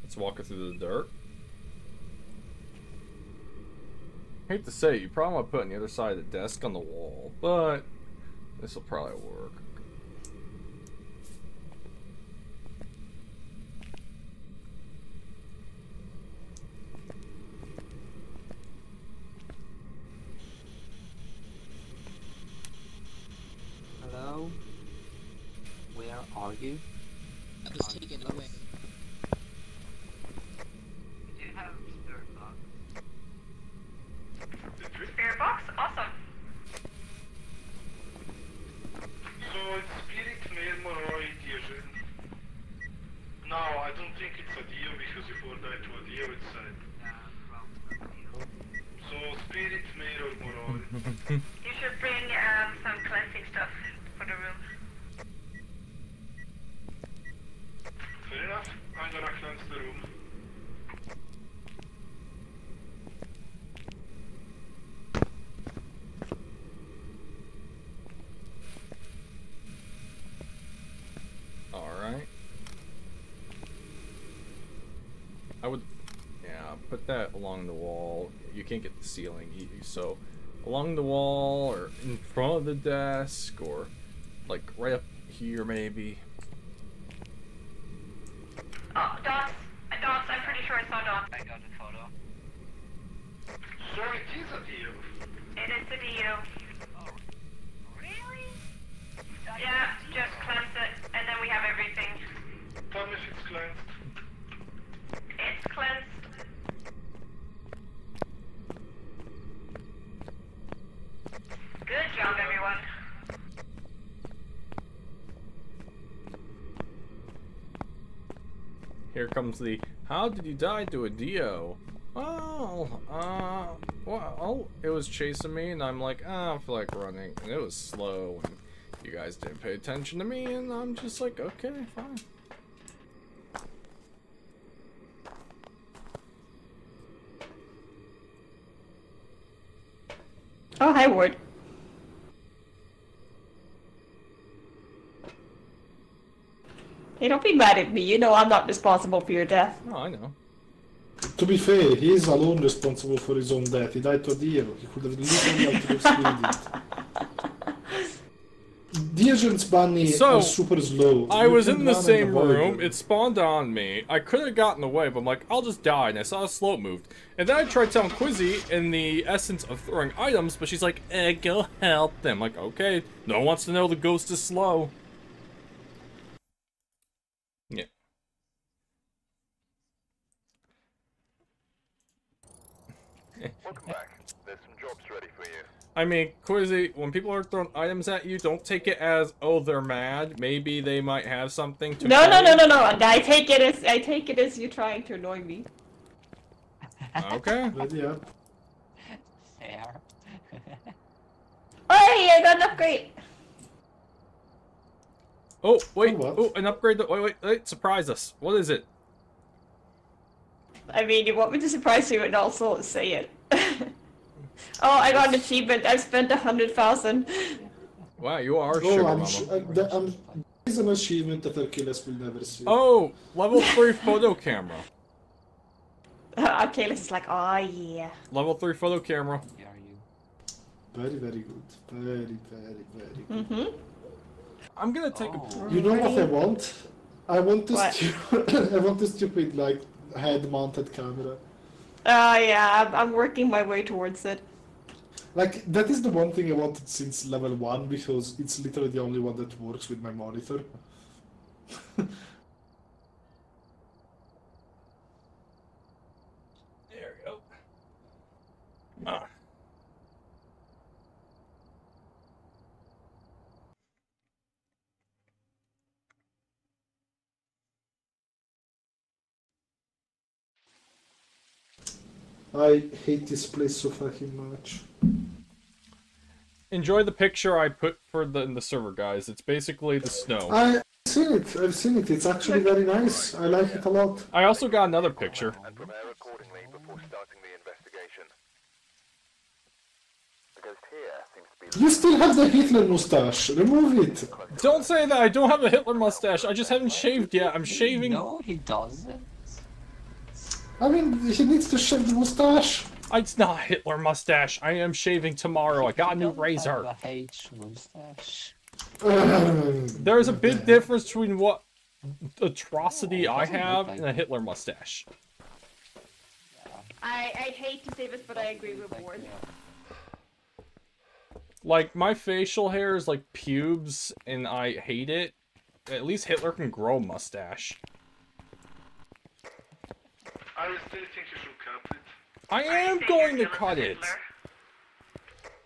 Let's walk it through the dirt. Hate to say, you probably want to put on the other side of the desk on the wall, but this will probably work. Hello? Where are you? I was taken away. We do have spirit box. Did we? Spirit box? Awesome. So it's Spirit, Mare, Moroi, Deogen. No, I don't think it's a Dio because if we died to a Dio it's a... Yeah, from So Spirit, Mare, or Moroi. You should bring um, some cleansing stuff for the room. Fair enough. I'm gonna cleanse the room. Alright. I would, yeah, put that along the wall. You can't get the ceiling, so along the wall or in front of the desk or like right up here maybe. Oh, dots. Uh, dots. I'm pretty sure I saw dots. I got a photo. So it is a Dio. It is the Dio. Oh, really? Yeah, just cleanse it, and then we have everything. Tell me if it's cleansed. It's cleansed. Good job, everyone. Here comes the how did you die to a Dio? Well, uh, well, it was chasing me, and I'm like, ah, I feel like running, and it was slow, and you guys didn't pay attention to me, and I'm just like, okay, fine. Oh, hi, Ward. Hey, don't be mad at me. You know I'm not responsible for your death. Oh, I know. To be fair, he is alone responsible for his own death. He died to a Dio. He could have literally have to have screened it. agents bunny So, are super slow. I You was in the same avoid room. them. It spawned on me. I could have gotten away, but I'm like, I'll just die. And I saw a slope moved. And then I tried telling Quizzy in the essence of throwing items, but she's like, eh, go help them. like, okay. No one wants to know the ghost is slow. Welcome back. There's some jobs ready for you. I mean, Quizzy, when people are throwing items at you, don't take it as, oh, they're mad. Maybe they might have something to No, no, say. no, no, no. I take it as I take it as you trying to annoy me. Okay. But yeah. Fair. Oh, hey, I got an upgrade. Oh, wait. Oh, what? Oh, an upgrade. That, wait, wait, wait. Surprise us. What is it? I mean, you want me to surprise you and also say it. oh, I got an achievement. I've spent a hundred thousand. Wow, you are Oh, sugar I'm, mama. sh- uh, the, um, is an achievement that Achilles will never see. Oh, level 3 photo camera. okay, let's like, oh yeah. Level 3 photo camera. Where are you? Very, very good. Very, very, very good. Mm-hmm. I'm gonna take Oh. a... You know what I want? I want the What? stu- I want the stupid like head-mounted camera. Uh, yeah, I'm, I'm working my way towards it. Like that is the one thing I wanted since level one because it's literally the only one that works with my monitor. I hate this place so fucking much. Enjoy the picture I put for the in the server, guys. It's basically the snow. I've seen it. I've seen it. It's actually very nice. I like it a lot. I also got another picture. And prepare accordingly before starting the investigation. The ghost here seems to be You still have the Hitler mustache. Remove it. Don't say that. I don't have a Hitler mustache. I just haven't shaved yet. I'm shaving. No, he doesn't. I mean, he needs to shave the mustache. It's not a Hitler mustache. I am shaving tomorrow. I got a new razor. Have a H mustache. There's a big difference between what atrocity Oh, I have like and a Hitler mustache. I, I hate to say this, but I agree with Ward. Like my facial hair is like pubes, and I hate it. At least Hitler can grow a mustache. I still think you should cut it. I am think going to cut it.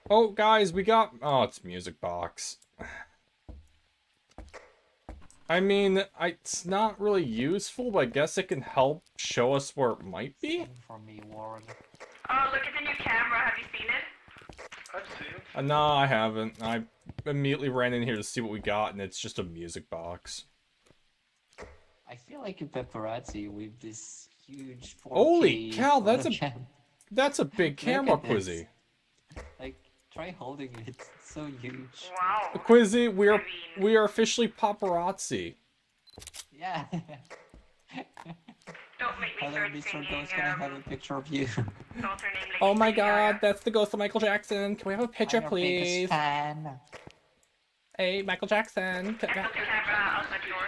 Oh, guys, we got. Oh, it's music box. I mean, I, it's not really useful, but I guess it can help show us where it might be. For me, Warren. Oh, look at the new camera. Have you seen it? I've seen it. Uh, no, I haven't. I immediately ran in here to see what we got, and it's just a music box. I feel like a paparazzi with this huge 4K Holy cow, that's a- That's a big camera, at this. Quizzy. Like, try holding it. It's so huge. Wow. Quizzy, we are I mean- we are officially paparazzi. Yeah. Don't make me Hello, start Mr. singing. Ghost, can I have a Um, picture of you? What's her name? Lady Oh my god, that's the ghost of Michael Jackson. Can we have a picture, I'm your biggest please? fan. Hey, Michael Jackson. Can- I put the camera outside the door.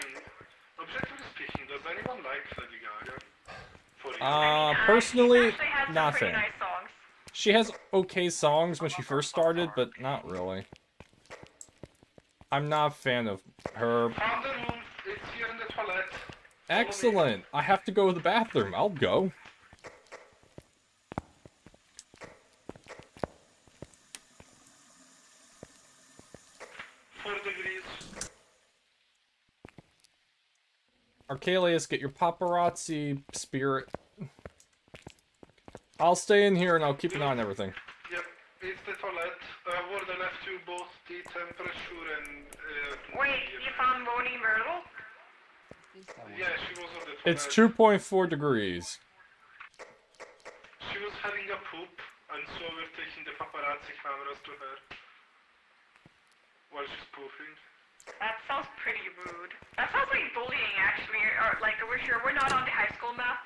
Objectively speaking, does anyone like Lady Uh, fan. personally, songs. She has okay songs when she first started, but not really. I'm not a fan of her. Found the room. It's here in the toilet. Excellent. I have to go to the bathroom. I'll go. Archelius, get your paparazzi spirit. I'll stay in here and I'll keep an eye on everything. Yep, it's the toilet. Uh, where they left you both the temperature and. Uh, Wait, you found Moaning Myrtle? Yeah, she was on the toilet. It's 2.4 degrees. She was having a poop, and so we're taking the paparazzi cameras to her. While she's pooping. That sounds pretty rude. That sounds like bullying, actually. Or like we're sure we're not on the high school map.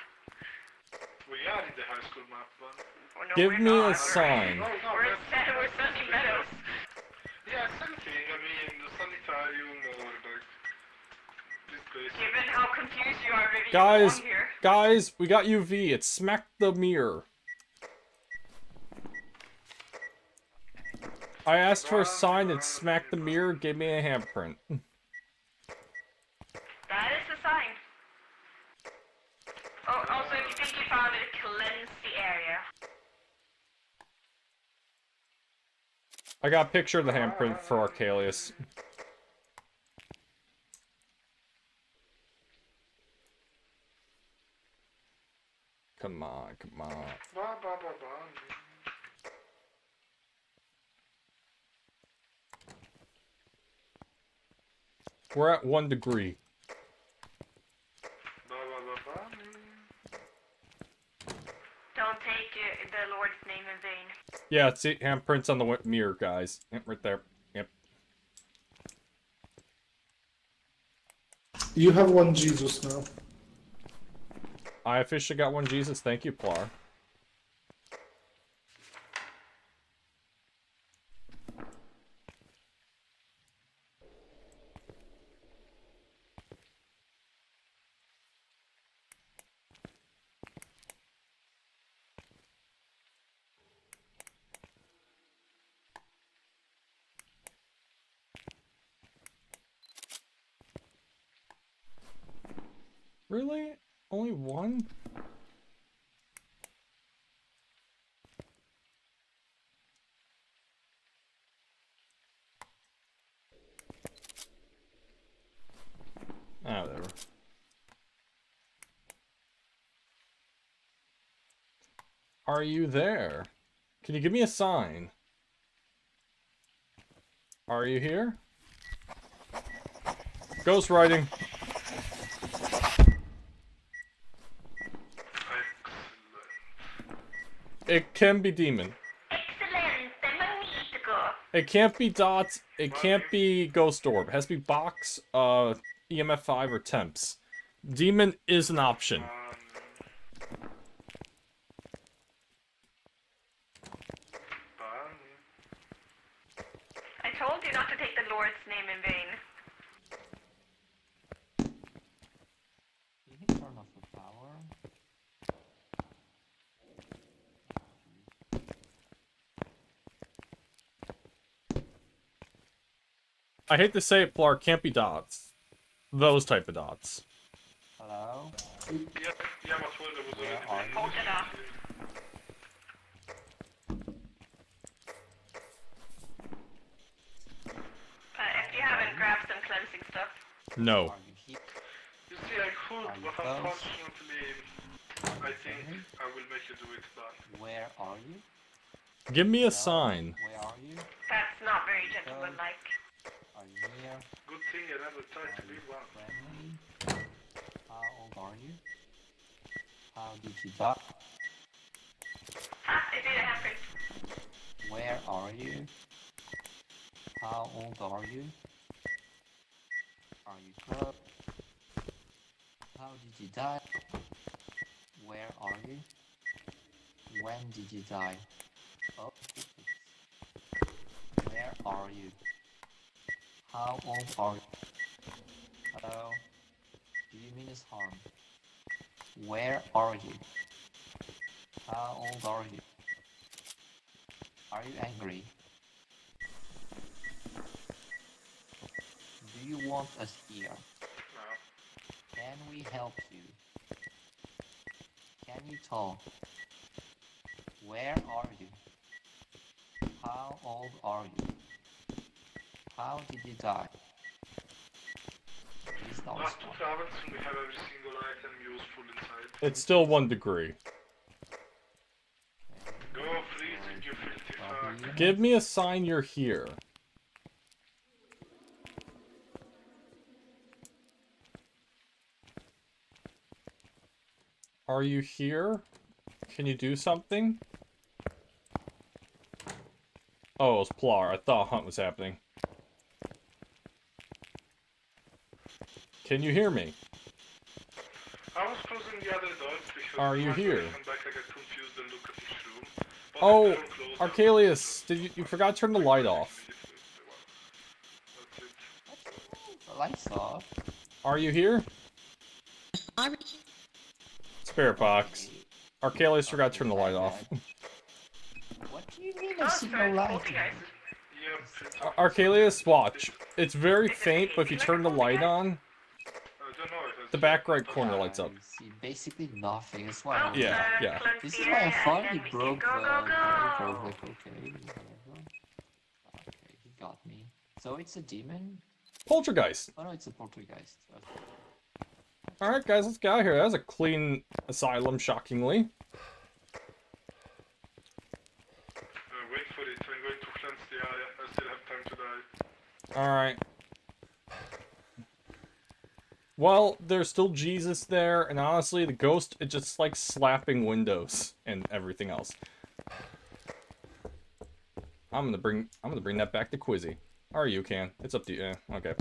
We the high school map, but... Oh, no, Give me not. a sign. No, we're, Sunny Meadows. Yeah, something. I mean, the sanitarium or. Given how confused you are, maybe guys, you here. Guys, we got UV. It smacked the mirror. I asked for a sign that smacked the mirror, gave me a handprint. Oh, also, if you think you found it, cleanse the area. I got a picture of the handprint for Arcalius. Come on, come on. Ba, ba, ba, ba. We're at one degree. Take the Lord's name in vain. Yeah, see, handprints on the wi- mirror, guys. Right there. Yep. You have one Jesus now. I officially got one Jesus. Thank you, Plar. Really? Only one? Ah, whatever. Are you there? Can you give me a sign? Are you here? Ghost writing. It can be demon. It can't be dots. It can't be ghost orb. It has to be box, uh, EMF five or temps. Demon is an option. I told you not to take the Lord's name in vain. You can turn off the power. I hate to say it, Plar, can't be dots. Those type of dots. Hello? Yeah, yeah, but well, there was already? Hold it up. If you haven't grabbed some cleansing stuff. No. You see, I could, but unfortunately, I think I will make you do it then. Where are you? Give me a sign. Where are you? That's not very gentlemanlike. Are you near? Good thing I never tried to be one. Friendly? How old are you? How did you die? Ah, I did a handprint. Where are you? How old are you? Are you close? How did you die? Where are you? When did you die? Oh, Where are you? How old are you? Hello? Do you mean us harm? Where are you? How old are you? Are you angry? Do you want us here? No. Can we help you? Can you talk? Where are you? How old are you? How did you die? Please Last two stop. travels and we have every single item useful inside. It's still one degree. Go freeze it, you filthy fuck. Give me a sign you're here. Are you here? Can you do something? Oh, it was Plar. I thought a Hunt was happening. Can you hear me? I was closing the other door because Are you here? come back I got confused and look at this room. But Oh, I couldn't close them. Arcalius, did you, you forgot to turn the light off. The lights off. Are you here? I'm Spirit box. Archelius forgot to turn the light off. What do you mean ah, I see no light? poltergeist. Yep, it's, Ar- Archelius, watch. It's very faint, but if you turn the light on, I don't know. It has the back right corner lights up. See basically nothing as Well, well. Yeah, yeah. This is why I area, finally and we broke the can go, go, go. broke the cocaine. whatever. Okay, he got me. So it's a demon? Poltergeist. Oh no, it's a poltergeist. Okay. Alright, guys, let's get out of here. That was a clean asylum, shockingly. Uh, wait for it. I'm going to cleanse the area. I still have time to die. Alright. Well, there's still Jesus there, and honestly, the ghost, it just like slapping windows and everything else. I'm gonna bring, I'm gonna bring that back to Quizzy. Or you can. It's up to you. Eh, okay.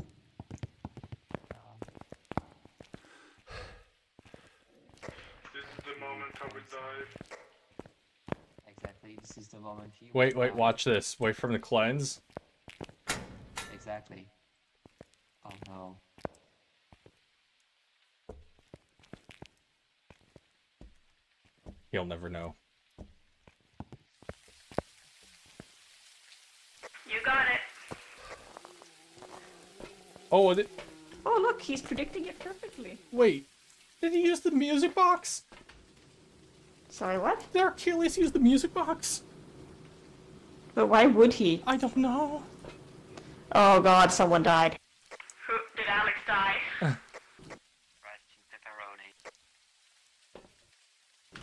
This is the moment I will die. Exactly, this is the moment he Wait, wait, die. watch this. Wait for him to cleanse. Exactly. Oh no. He'll never know. You got it. Oh, did, Oh, look, he's predicting it perfectly. wait. Did he use the music box? Sorry, what? Did Achilles use the music box? But why would he? I don't know. Oh god, someone died. Who did Alex die? Rest in pepperoni.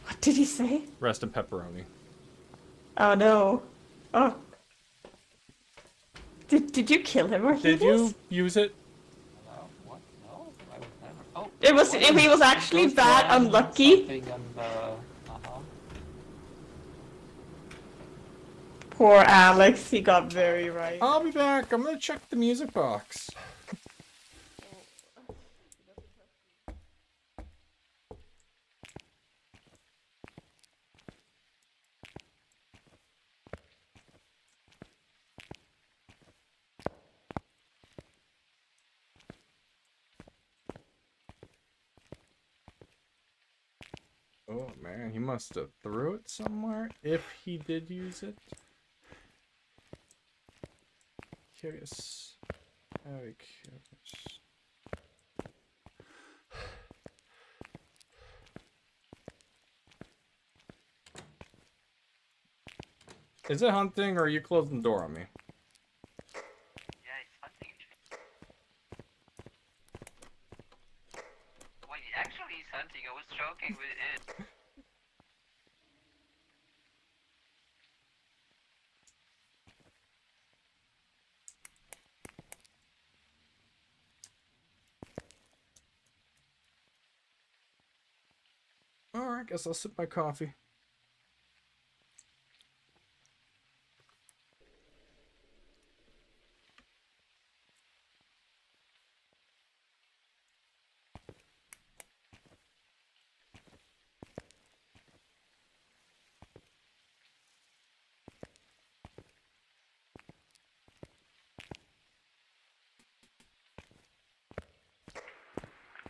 What did he say? Rest in pepperoni. Oh no. Oh. Did, did you kill him or Did you use it? No, what? No, I would never. Oh, It was- what? he was actually Ghost that unlucky. something on the- uh-huh. Poor Alex, he got very right. I'll be back. I'm gonna check the music box. Oh man, he must have threw it somewhere if he did use it. Curious. Very curious. Is it hunting or are you closing the door on me? Yeah, it's hunting. Wait, actually he's hunting. I was joking with it. Alright, guess I'll sip my coffee.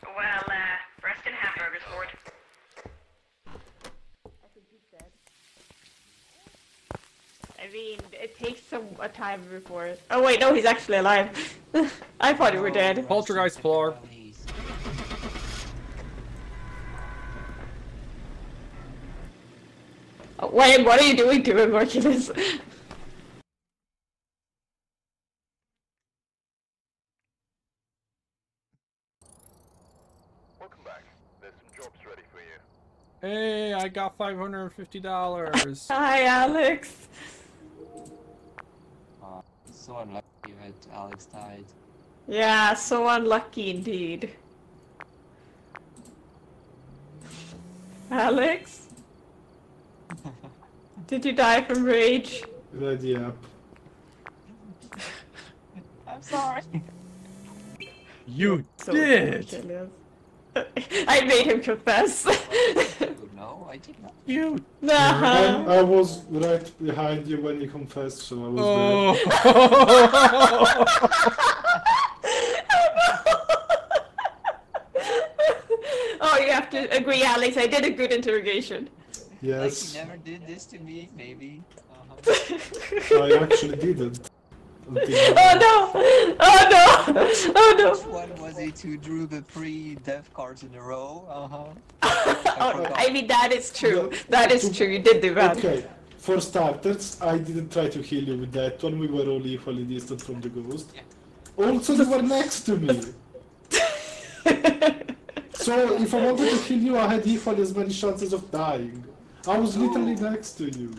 Well, uh, breast and hamburgers, Ford. I mean, it takes some a time before. Oh wait, no, he's actually alive. I thought you were oh. dead. Poltergeist floor. Please. Oh, Wait, what are you doing to him, Marculus? Welcome back. There's some jobs ready for you. Hey, I got $550. Hi, Alex. So unlucky that Alex died. Yeah, so unlucky indeed. Alex? Did you die from rage? Ready up. I'm sorry. you So did! I made him confess. No, I did not. You. No. I, was right behind you when you confessed, so I was oh. there. oh, you have to agree, Alex. I did a good interrogation. Yes. Like you never did this to me, maybe. Uh -huh. I actually didn't. Until Oh no! Oh no! Oh no! Which one was it who drew the three death cards in a row? Uh-huh. oh, I mean that is true. That is true. You did do that. Okay, for starters, I didn't try to kill you with that one. We were all equally distant from the ghost. Also, you were next to me. So, if I wanted to kill you, I had equally as many chances of dying. I was literally next to you.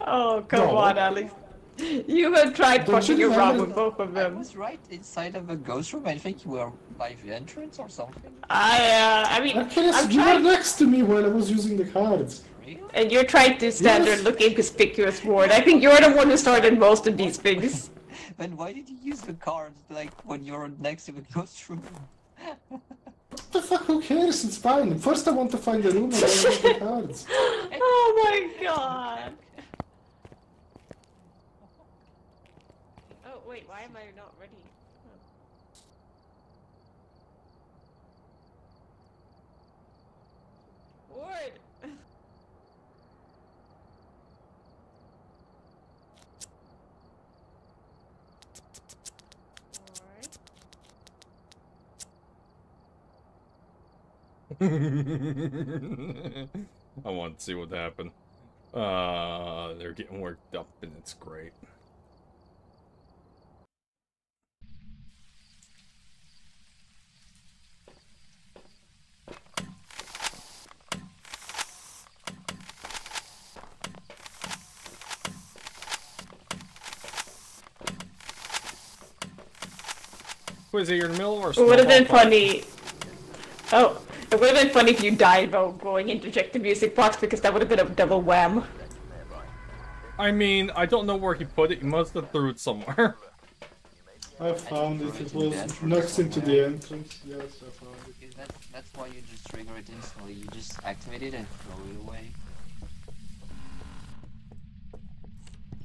Oh come No. on, Alex. You have tried Don't fucking you around with both of I them. was right inside of a ghost room. I think you were by the entrance or something. I uh, I mean, Actually, I'm you were next to me while I was using the cards. Really? and you're trying to stand there Yes. looking conspicuous ward. I think you're the one who started most of these things. Then why did you use the cards like when you're next to the ghost room? What the fuck, who cares? It's fine. First, I want to find the room and then I use the cards. oh my god. Oh wait, why am I not ready? Ward. Ward. I want to see what happened. Uh, they're getting worked up, and it's great. Was it your middle or It would have been snowball funny. Oh, it would have been funny if you died while going interject the music box because that would have been a double wham. I mean, I don't know where he put it. He must have threw it somewhere. I found it. It was next into the entrance. Yes, I found it. That, that's why you just trigger it instantly. You just activate it and throw it away.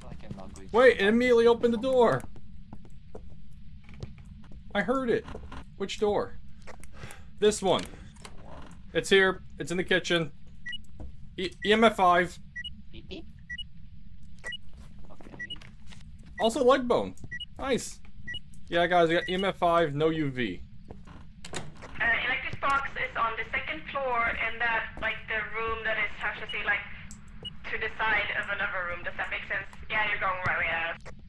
Like I'm not going to Wait, it immediately opened the door. I heard it. Which door? This one. It's here. It's in the kitchen. E EMF 5. Beep beep. Okay. Also leg bone. Nice. Yeah, guys, I got EMF 5, no UV. Uh, electric box is on the second floor in that, like, the room that is, how should I say, like, to the side of another room. Does that make sense? Yeah, you're going right, yeah.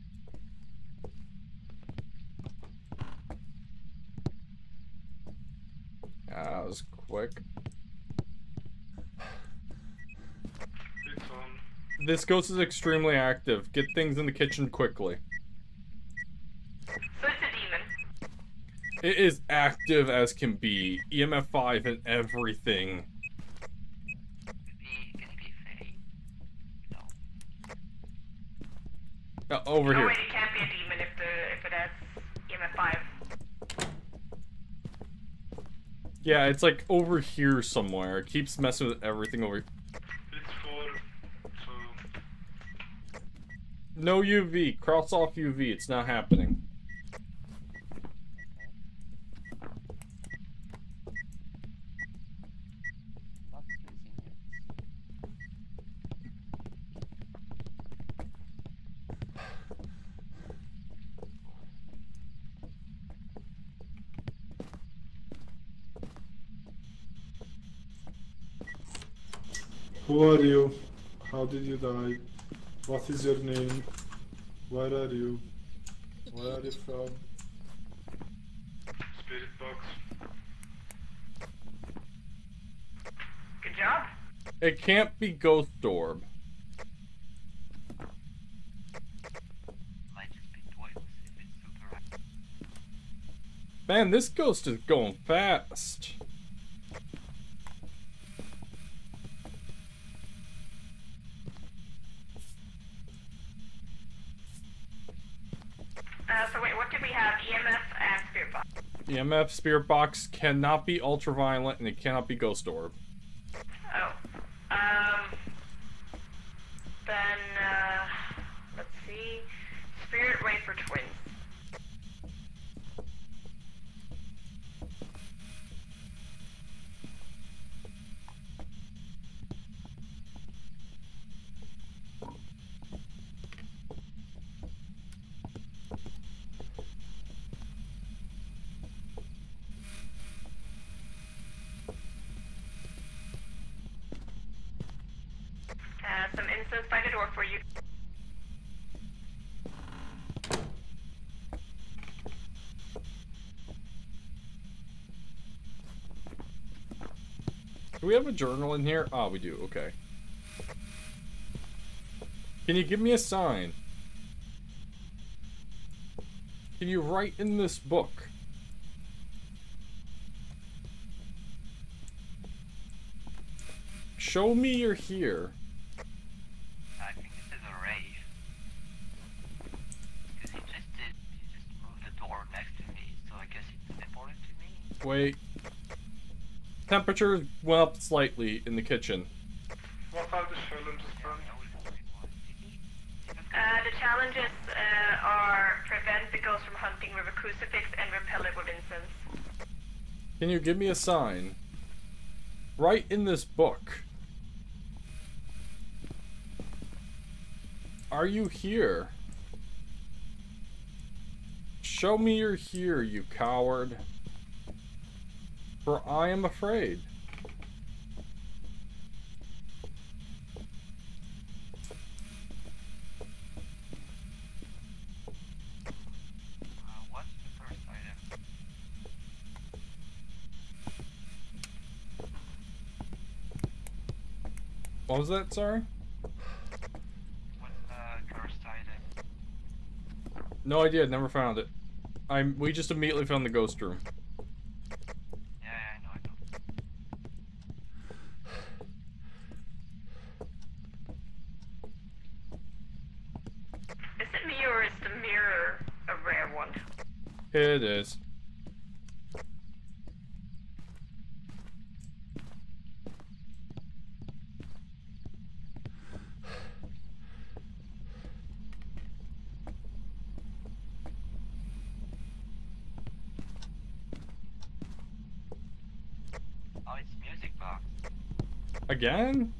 Yeah, that was quick. This ghost is extremely active. Get things in the kitchen quickly. So it's a demon. It is active as can be. EMF 5 and everything. Could be, could it be Thaye? No. Uh, over oh here. wait, it can't be a demon if the if it has EMF five. Yeah, it's like over here somewhere. It keeps messing with everything over It's for. No UV. Cross off UV. It's not happening. Who are you? How did you die? What is your name? Where are you? Where are you from? Spirit box. Good job. It can't be Ghost Orb. Might just be twice if it's super. Man, this ghost is going fast. Uh, so wait, what did we have? EMF and spirit box. MF Spirit Box cannot be ultraviolet and it cannot be Ghost Orb. Oh. Um. Then, uh, let's see. Spirit Way for twins. some incense by the door for you. Do we have a journal in here? Ah, we do. Okay. Can you give me a sign? Can you write in this book? Show me you're here. I think this is a Wraith. Because he just did, he just moved the door next to me, so I guess it's important to me. Wait. Temperature went up slightly in the kitchen. What are the challenges then? Uh, the challenges uh, are prevent the ghost from hunting with a crucifix and repel it with incense. Can you give me a sign? Write in this book. Are you here? Show me you're here, you coward. For I am afraid. What was that, sorry? No idea, never found it. I we just immediately found the ghost room. Yeah, I know, I know. Is it me or is the mirror a rare one? It is. Oh, it's music box. Again?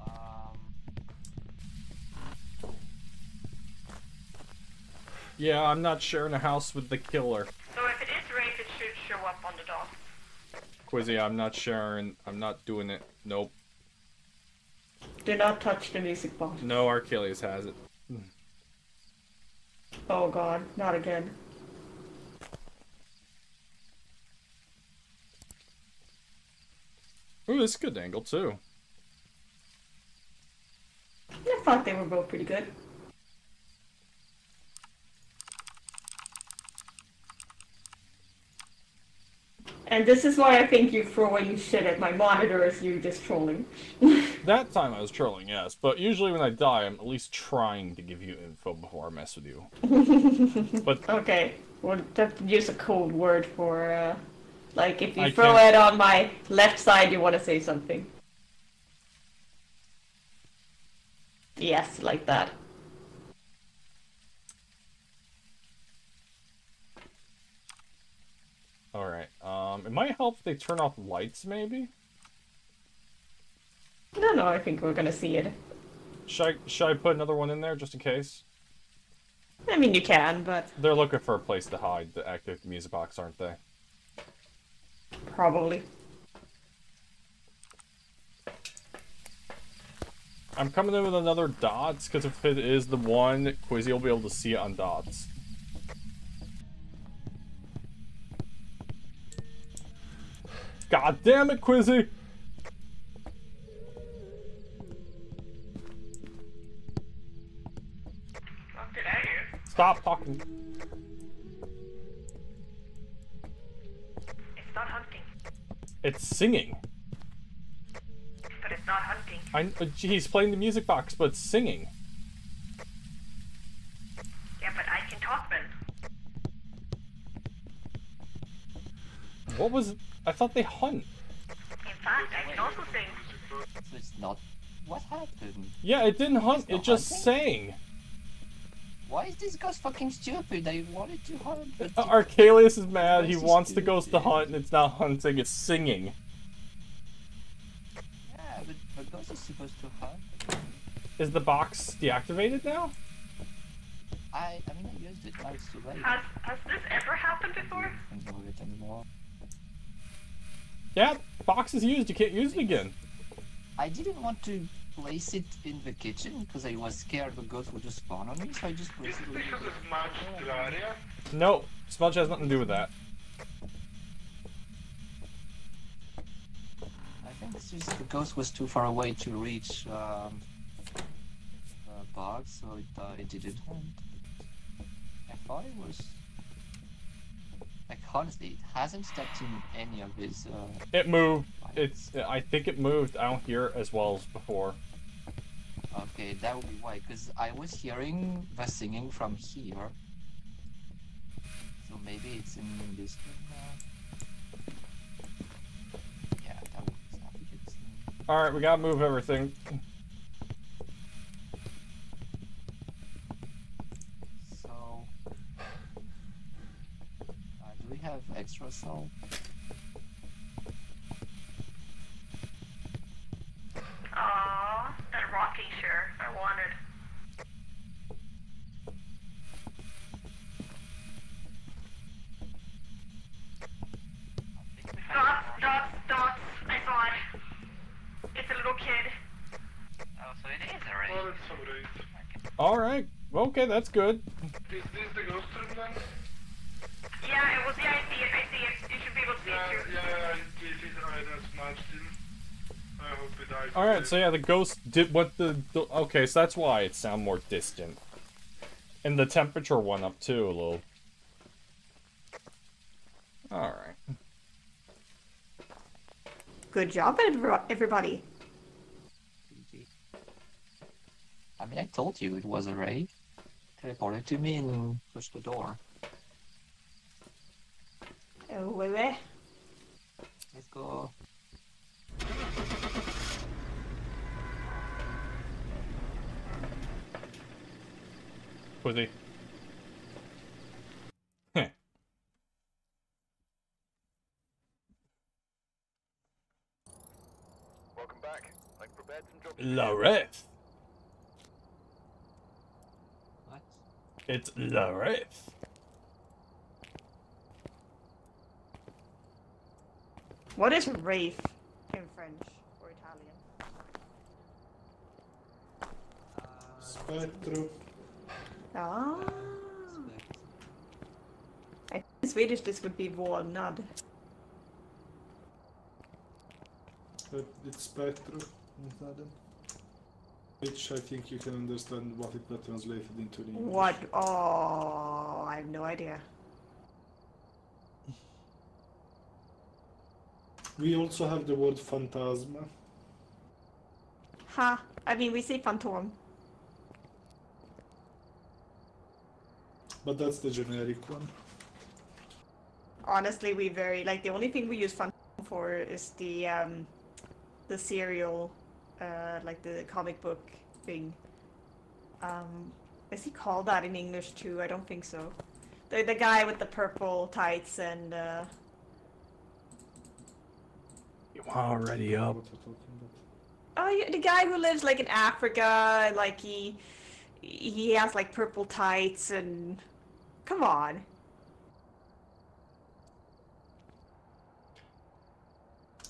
Um, Yeah, I'm not sharing a house with the killer. So if it is Wraith, it should show up on the dog. Quizzy, I'm not sharing. I'm not doing it. Nope. Do not touch the music box. No, Archelius has it. Oh god, not again. Ooh, this is a good angle too. I thought they were both pretty good. And this is why I think you throwing shit at my monitor is you just trolling. That time I was trolling, yes, but usually when I die, I'm at least trying to give you info before I mess with you. But Okay, we'll use a code word for, uh, like if you I throw can't- it on my left side, you want to say something. Yes, like that. Alright, um, it might help if they turn off lights, maybe? No, no, I think we're gonna see it. Should I, should I put another one in there just in case? I mean, you can, but They're looking for a place to hide the active music box, aren't they? Probably. I'm coming in with another dots, because if it is the one, Quizzy will be able to see it on dots. God damn it, Quizzy! What did I do? Stop talking. It's singing. But it's not hunting. I, he's playing the music box, but it's singing. Yeah, but I can talk then. What was... I thought they hunt. In fact, I can also sing. so it's not. What happened? Yeah, it didn't hunt, It's it just hunting? sang. Why is this ghost fucking stupid? I wanted to hunt, but Archelius is mad, he This is wants the ghost to hunt, and it's not hunting, it's singing. yeah, but but ghost is supposed to hunt. Is the box deactivated now? I I mean I used it. Now it's too late. Has has this ever happened before? I can't move it anymore. Yeah, box is used. You can't use it again. I didn't want to place it in the kitchen because I was scared the ghost would just spawn on me, so I just placed it it because in of Smudge Terraria? No, smudge has nothing to do with that. I think it's just the ghost was too far away to reach um, the box, so it, uh, it didn't hunt. I thought it was. Like, honestly, it hasn't stepped in any of his. Uh, It moved. It's. I think it moved. I don't hear it as well as before. Okay, that would be why, because I was hearing the singing from here. So maybe it's in this room now. Yeah, that would be it's in- All right, we gotta move everything. So, uh, do we have extra salt? Aww, that rocking chair I wanted. Dots, dots, dots. I saw it. It's a little kid. Oh, so it is already. Well, it's alright. All right. Okay, that's good. Is this the ghost room then? Yeah, it was. Yeah, I see it. I see it. You should be able to see Yeah, it too. yeah, it is either smudged in. I hope it dies. All right. So yeah, the ghost did what the, the. Okay, so that's why it sound more distant. And the temperature went up too a little. All right. Good job, everybody. I mean, I told you it was a Wraith. Teleported to me and pushed the door. Oh, wait, wait. Let's go. Pussy. Heh. Welcome back. I've prepared some jobs. Lareth. What? It's Lareth. What is Wraith in French or Italian? Spectrum. Ah. I think in Swedish this would be vålnad. It's Spectrum. Which I think you can understand what it got translated into in English. What? Oh, I have no idea. We also have the word phantasma. Ha! I mean, we say phantom. But that's the generic one. Honestly, we very like the only thing we use phantom for is the um, the serial, uh, like the comic book thing. Um, is he called that in English too? I don't think so. The the guy with the purple tights and uh, You already up. What we're talking about. Oh, yeah, the guy who lives like in Africa, like he he has like purple tights and come on.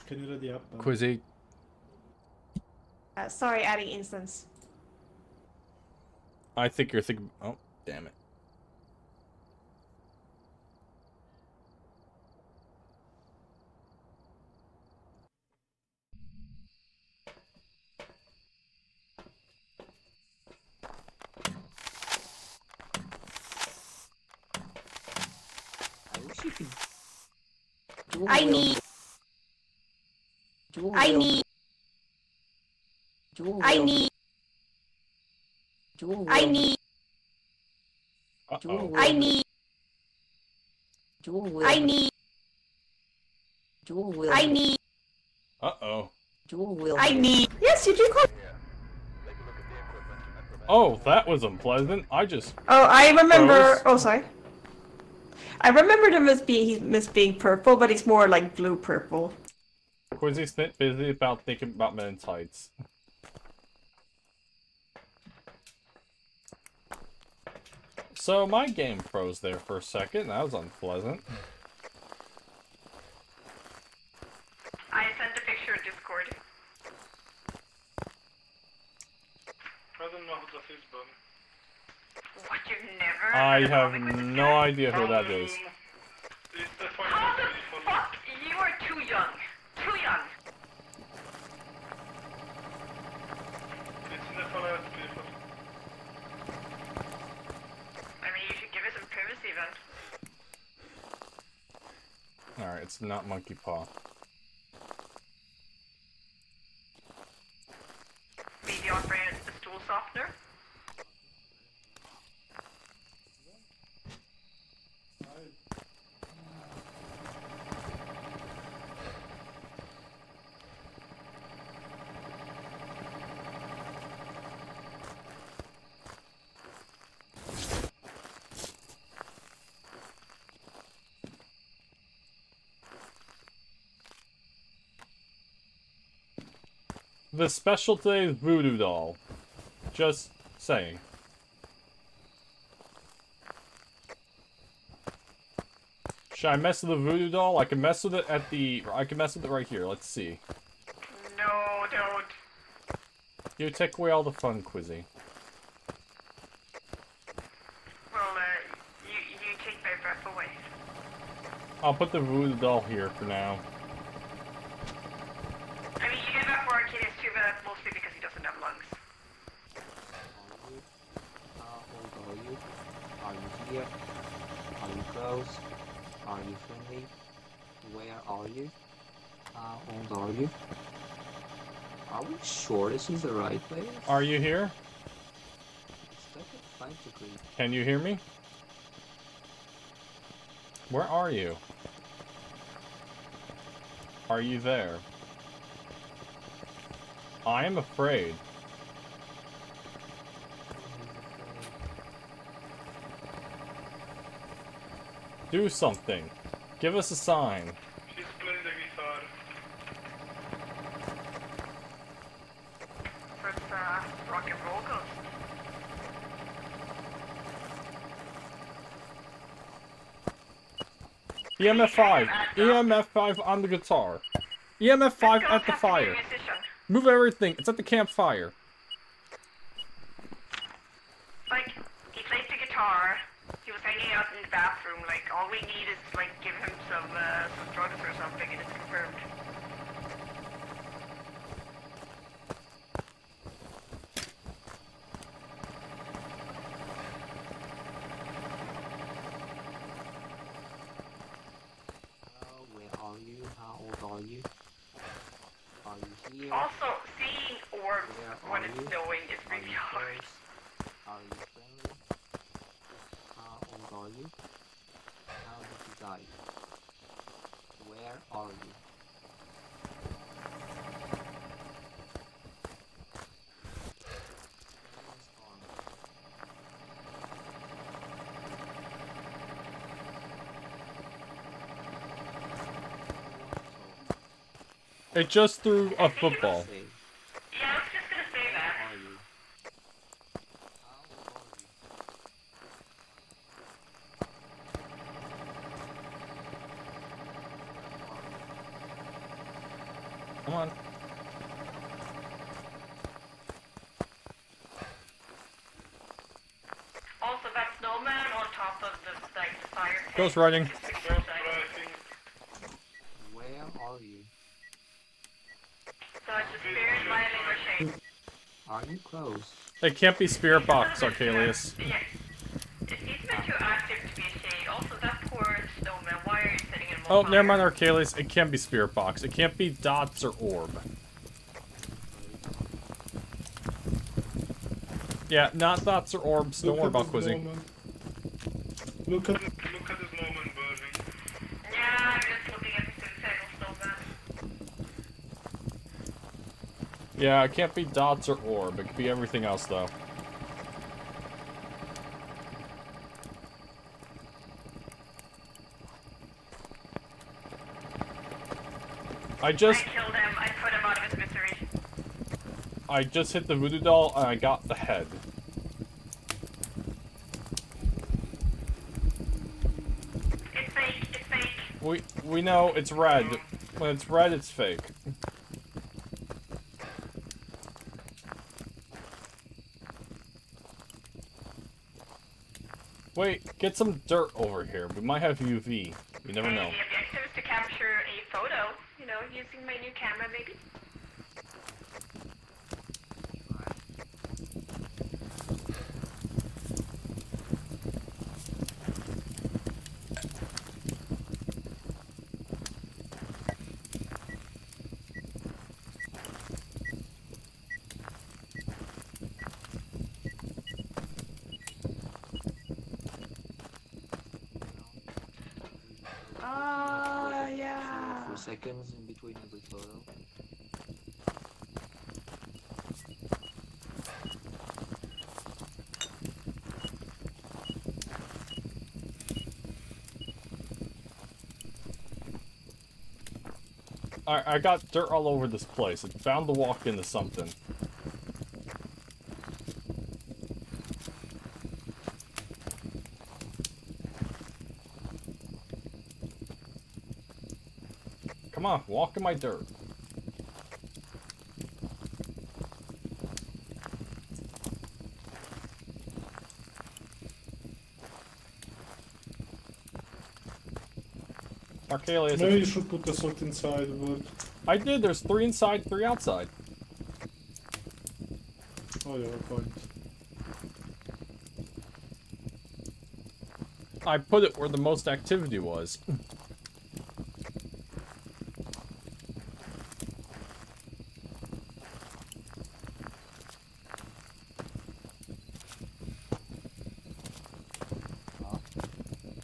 Can you read the app? man? Quizzy. Uh, sorry, adding instance. I think you're thinking. Oh, damn it. I wish you could. dual I wield- need, I need, dual I need, dual I need, dual Uh-oh. I need, dual I need, dual wield- I need, Uh-oh. dual wield- I need. Yes, you do call. Here. Take a look at the equipment and prepare. Oh, that was unpleasant. I just. Oh, I remember. Rose? Oh, sorry. I remembered him as being he's as being purple, but he's more like blue purple. Quizzy's bit busy about thinking about men's So my game froze there for a second. That was unpleasant. I sent a picture in Discord. I don't know who that is, but... What, you've never... I have no idea who that is. It's the Alright, it's not Monkey Paw. Maybe offering it the stool softener. The special today is voodoo doll. Just saying. Should I mess with the voodoo doll? I can mess with it at the... I can mess with it right here. Let's see. No, don't. You take away all the fun, Quizzy. Well, uh, you, you take my breath away. I'll put the voodoo doll here for now. I mean, you do that for Arcadius too, but that's mostly because he doesn't have lungs. Are you? How old are you? Are you here? Are you close? Are you friendly? Where are you? How old are you? Are we sure this is the right place? Are you here? Can you hear me? Where are you? Are you there? I am afraid. Do something. Give us a sign. She's playing the guitar. For its, uh, rock and roll ghost. EMF 5. EMF 5 on the guitar. EMF 5 at the fire. Move everything. It's at the campfire. Like, he plays the guitar. He was hanging out in the bathroom. Like, all we need is, like, give him some, uh, some drugs or something, and it's confirmed. Hello, where are you? How old are you? Are you here? Also, seeing orbs Where when are it's you? snowing is Are really you hard. close? Are you friendly? How old are you? How did you die? Where are you? Where's Arnold? It just threw a football. Say, Yeah, I was just gonna say that. are you? How old are you? Come on. Also, that snowman on top of the, like, fire. Ghost riding. is pretty Ghost exciting. writing. Where are you? So it's a spirit violin or shade. Are you close? It can't be Spirit Box, Arcalius. Oh, never mind, Arcalius. It can't be Spirit Box. It can't be Dots or Orb. Yeah, not Dots or Orbs. Don't Look worry about quizzing. Look at Look at this moment burning. Yeah, I'm just looking at the suicidal snowman. Yeah, it can't be Dots or Orb. It could be everything else, though. I just I killed him. I put him out of his misery. I just hit the voodoo doll and I got the head. It's fake. It's fake. We we know it's red. When it's red, it's fake. Wait, get some dirt over here. We might have UV. You never know. The objective is to capture a photo, you know, using my new camera, maybe. Ah, yeah. Four seconds in between every photo. I, I got dirt all over this place. It's bound to walk into something. Come on, walk in my dirt. Archelius, Maybe you should put the salt inside, but... I did. There's three inside, three outside. Oh yeah, point. I put it where the most activity was.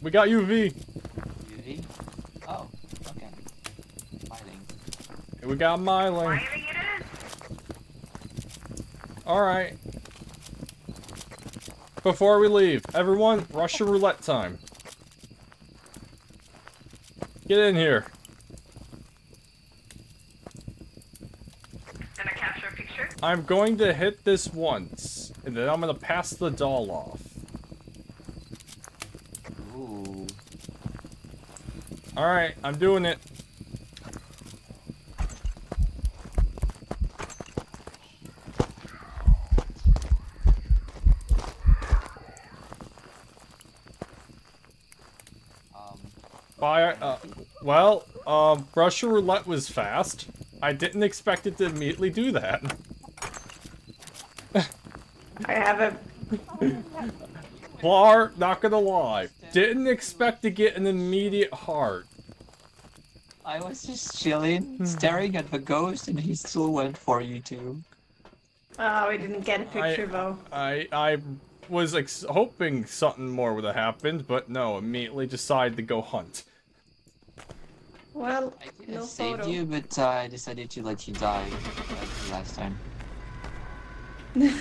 We got. UV? Oh, okay. Myling. We got myling. Mining. Alright. Before we leave, everyone, Russian roulette time. Get in here. Gonna capture a picture. I'm going to hit this once, and then I'm going to pass the doll off. Ooh. Alright, I'm doing it. Um, Bye. Uh, well, um, Russian roulette was fast. I didn't expect it to immediately do that. I haven't. Blar, not gonna lie, didn't expect to get an immediate heart. I was just chilling, staring at the ghost, and he still went for you too. Oh, we didn't get a picture though. I I was ex- hoping something more would have happened, but no, immediately decided to go hunt. Well, I could no have saved photo. you, but uh, I decided to let you die like last time.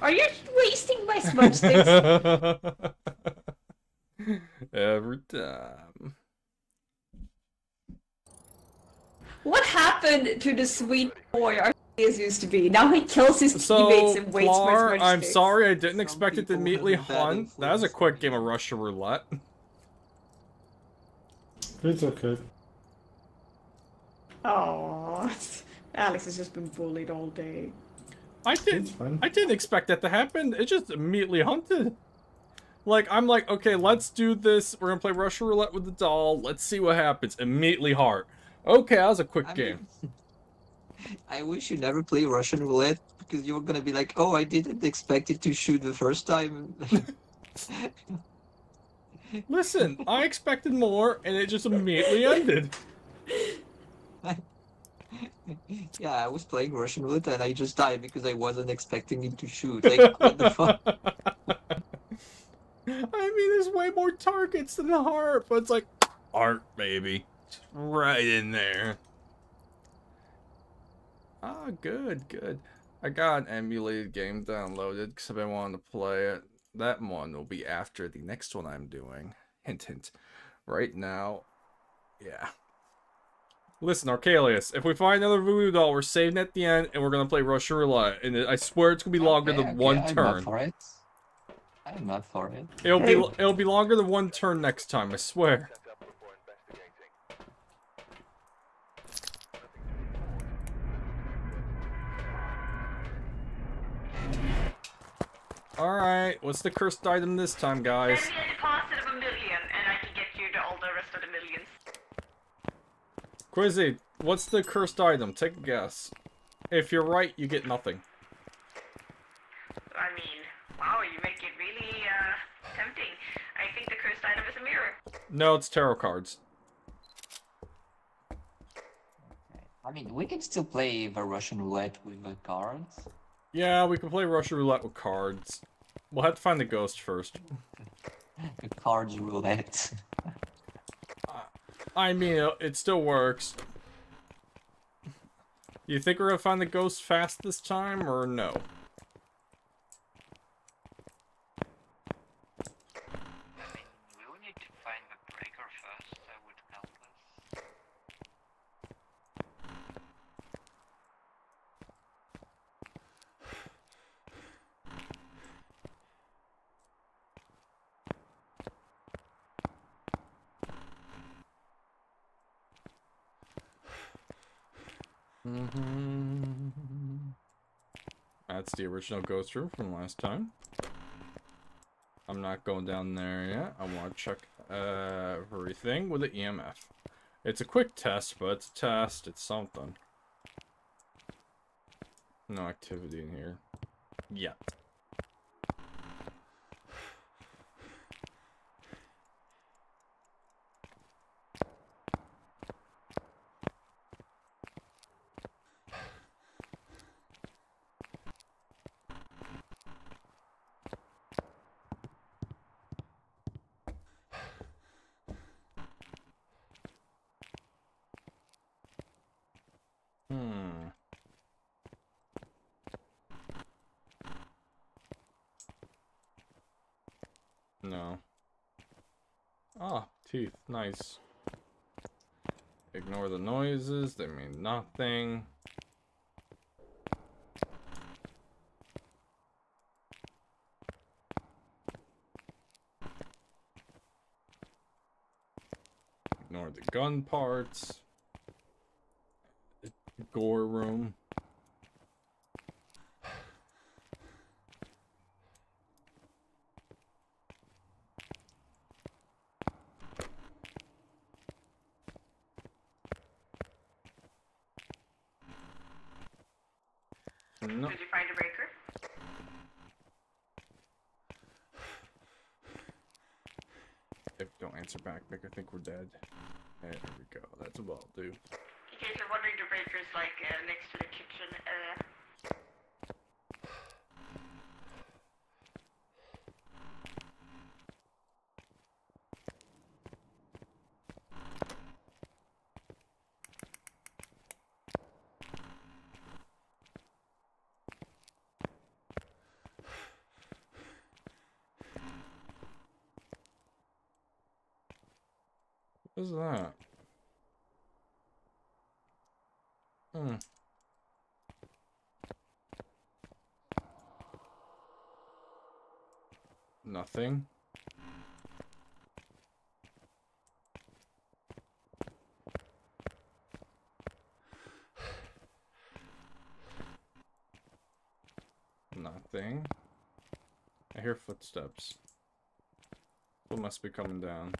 Are you wasting my smudge sticks? Every time. what happened to the sweet boy Arceus used to be? Now he kills his So, teammates and waits for Blar, smudge I'm sticks. sorry I didn't Some expect it to people immediately have a hunt. That was a quick game of Russian roulette. It's okay. Oh, Alex has just been bullied all day. I didn't. I didn't expect that to happen. It just immediately hunted. Like I'm like, okay, let's do this. We're gonna play Russian roulette with the doll. Let's see what happens. Immediately heart. Okay, that was a quick I game. mean, I wish you never play Russian roulette because you were gonna be like, "Oh, I didn't expect it to shoot the first time." Listen, I expected more, and it just immediately ended. yeah, I was playing Russian roulette and I just died because I wasn't expecting it to shoot. Like, what the fuck? I mean, there's way more targets than the heart, but it's like art, baby, Just right in there. Ah, good, good. I got an emulated game downloaded because I've been wanting to play it. That one will be after the next one I'm doing. Hint, hint. Right now, yeah. Listen, Archelius, if we find another voodoo doll, we're saving at the end, and we're gonna play Russian roulette. And I swear it's gonna be oh, longer Okay, than okay, one I'm turn. Up for it. I'm not for it. It'll be it'll be longer than one turn next time, I swear. Set up before investigating. Alright, what's the cursed item this time, guys? Send a deposit of a million, and I can get you the, all the rest of the millions. Quizzy, what's the cursed item? Take a guess. If you're right, you get nothing. I mean, wow, you make it really uh, tempting. I think the cursed item is a mirror. No, it's tarot cards. I mean, we can still play the Russian roulette with the cards. Yeah, we can play Russian roulette with cards. We'll have to find the ghost first. The cards roulette. I mean, it, it still works. You think we're gonna find the ghost fast this time, or no? I mean, we will need to find the breaker first. That would help us. That's the original ghost room from last time. I'm not going down there yet. I want to check uh, everything with the EMF. It's a quick test, but it's a test. It's something. No activity in here. Yet. Hmm. No. Ah, teeth. Nice. Ignore the noises. They mean nothing. Ignore the gun parts. Gore room. No. Did you find a breaker? If don't answer back, make her think we're dead. There we go. That's what I'll do. In case you're wondering, the breaker's like uh, next to the kitchen. Uh, What is that? Hmm. Nothing. Nothing. I hear footsteps. What must be coming down?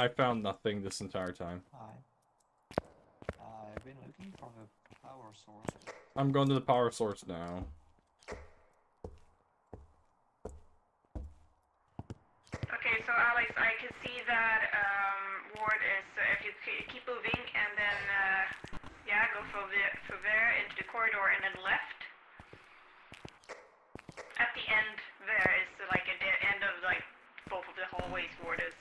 I found nothing this entire time. Hi. I've been looking for the power source. I'm going to the power source now. okay, so Alex, I can see that um, Ward is. Uh, if you keep moving and then uh, yeah, go through the through there into the corridor and then left. At the end there is like at the end of like both of the hallways. Ward is.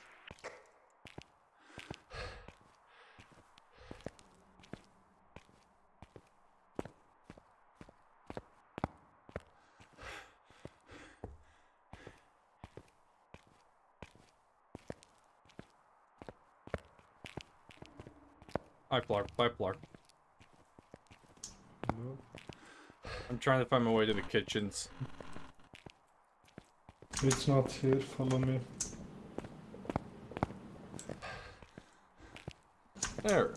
Hi, Flark. Bye, Flark. No. I'm trying to find my way to the kitchens. It's not here, follow me. There.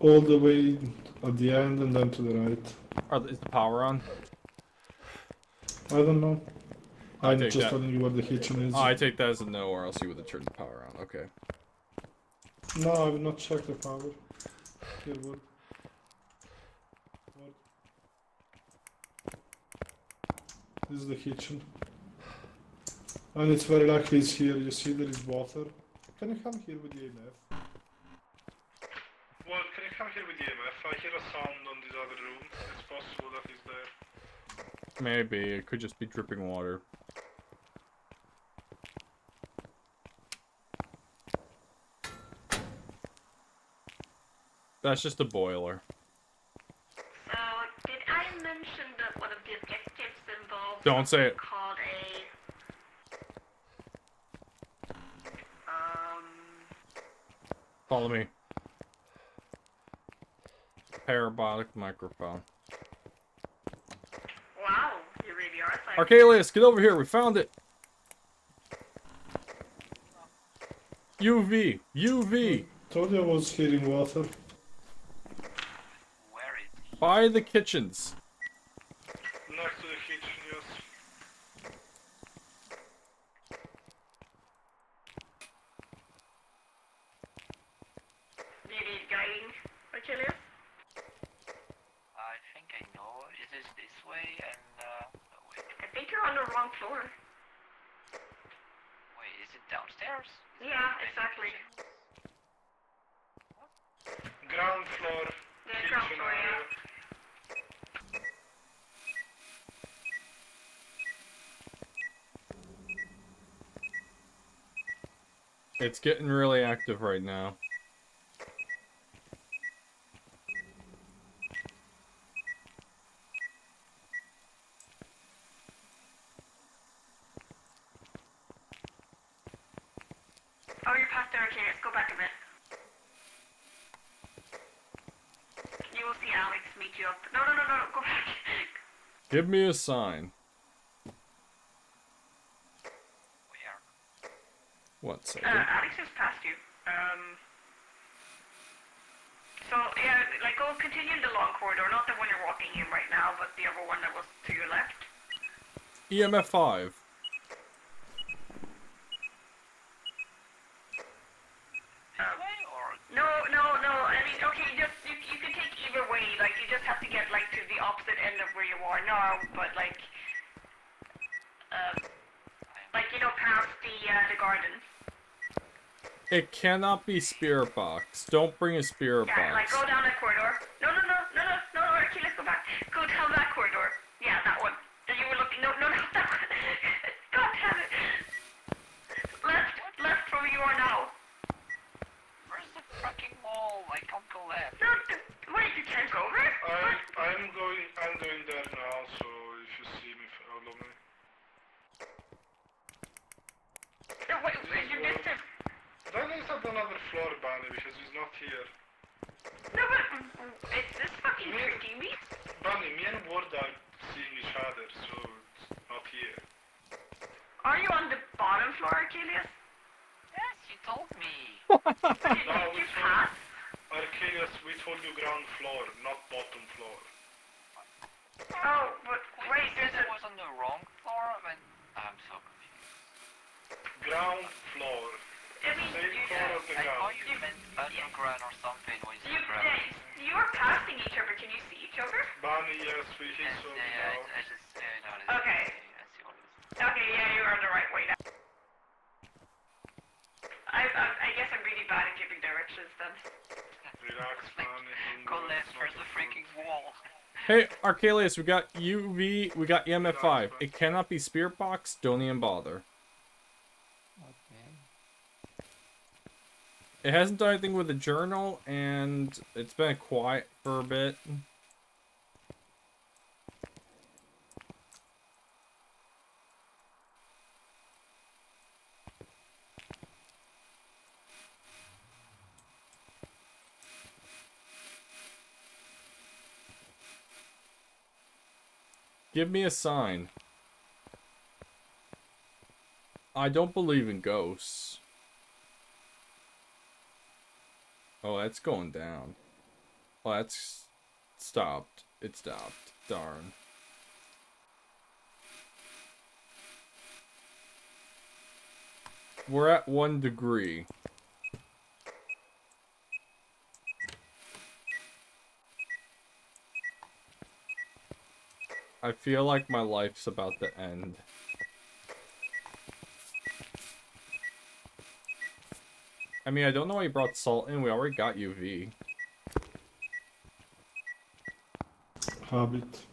All the way at the end and then to the right. Are, is the power on? I don't know. I'll I'm just that. telling you where the kitchen is. Oh, I take that as a no, or else you would have turned the power on. Okay. No, I will not check the power. Here, what? What? This is the kitchen. And it's very likely it's here. You see there is water. Can you come here with the EMF? Well, can you come here with the EMF? I hear a sound on this other room. It's possible that he's there. Maybe. It could just be dripping water. That's just a boiler. So, did I mention that one of the objectives involved Don't say it. called a um Follow me. Parabolic microphone. wow, you really are like Archelius, get over here. We found it. UV. UV. Told you I was hearing water. By the kitchens. Next to the kitchen, yes. Do you need guiding, Achilles? I think I know. Is this this way and uh no, wait. I think you're on the wrong floor. Wait, is it downstairs? Yeah, exactly. Ground floor. Yeah, ground kitchen floor, yeah. area. It's getting really active right now. Oh, you're past Achilles. Go back a bit. You will see Alex meet you up. No, no, no, no, go back. Give me a sign. Where? What Uh, second? Alex is past you. Um. So yeah, like go continue in the long corridor, not the one you're walking in right now, but the other one that was to your left. EMF 5. This way or No, no, no. I mean, okay, just you, you can take either way. Like you just have to get like to the opposite end of where you are now, but like, um, like you know, past the uh, the garden. It cannot be spirit box. Don't bring a spirit Yeah, like box. go down that corridor. No, no, no, no, no, no, no. Okay, let's go back. Go down that corridor. Yeah, that one. That you were looking. No, no, not that one. God damn it. Left, left from where you are now. where's the fucking wall? I can't go left. No, th- wait, you can't go over. I, I'm going, I'm going there now, so if you see me, follow me. No, wait, wait, you missed it. Then he's at another floor, Bunny, because he's not here. No, but mm, is this fucking tricking me? Bunny, me and Ward are seeing each other, so it's not here. Are you on the bottom floor, Achilles? Yes, you told me. Did No, you it's pass? Arcadius, we told you ground floor, not bottom floor. Oh, but wait, you there's said a. I was on the wrong floor when I'm so confused. Ground floor. I mean, Same you, floor Yeah, as the I thought ground. you meant underground or something when you you, said ground. yeah, you're passing each other. Can you see each other? Bunny, yes, we hit Yes, so yeah, yeah, now. I, I just uh, noticed. Okay. I see what it is. Okay, yeah, you're on the right way now. I, I, I guess I'm really bad at giving directions then. Relax, Bunny. don't Go worry, left, it's not where's the your freaking wall? Hey, Archelius, we got UV, we got EMF 5. It cannot be spirit box. Don't even bother. Okay. It hasn't done anything with the journal, and it's been quiet for a bit. Give me a sign. I don't believe in ghosts. Oh, that's going down. Oh, that's stopped. It stopped. Darn. We're at one degree. I feel like my life's about to end. I mean, I don't know why you brought salt in. We already got UV. Habit.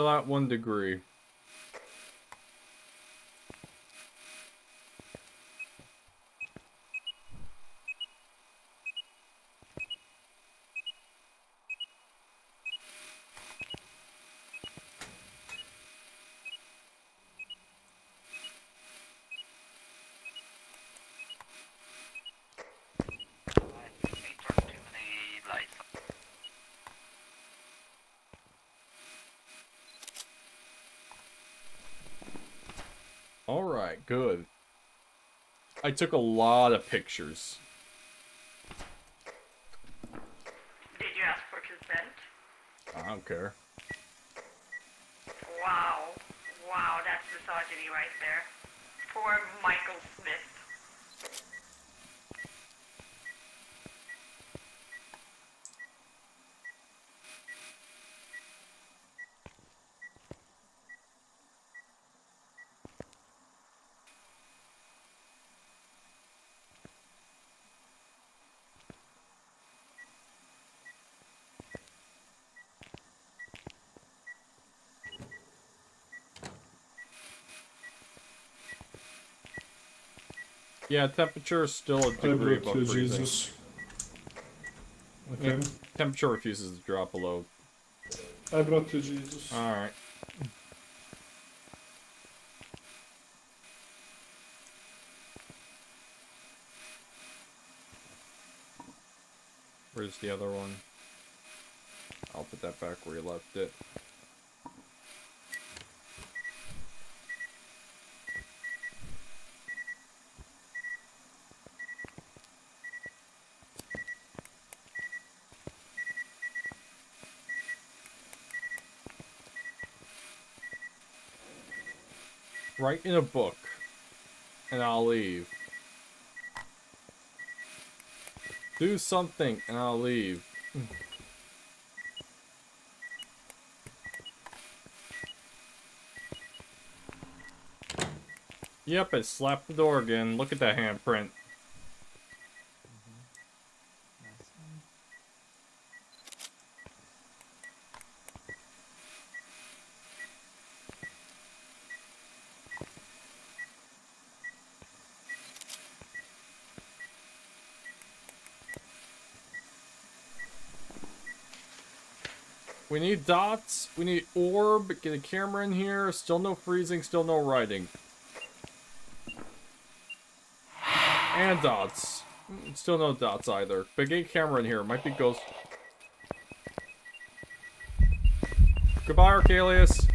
Still at one degree. I took a lot of pictures. Did you ask for consent? I don't care. Wow. Wow, that's misogyny right there. Poor Michael Smith. Yeah, temperature is still a degree above you freezing. Jesus. Yeah, Okay. temperature refuses to drop below. I brought you Jesus. Alright. Where's the other one? I'll put that back where you left it. Write in a book, and I'll leave. Do something, and I'll leave. Yep, it slapped the door again. Look at that handprint. We need dots. We need orb. Get a camera in here. Still no freezing. Still no writing. And dots. Still no dots either. But get a camera in here. Might be ghost. Goodbye, Arcalius.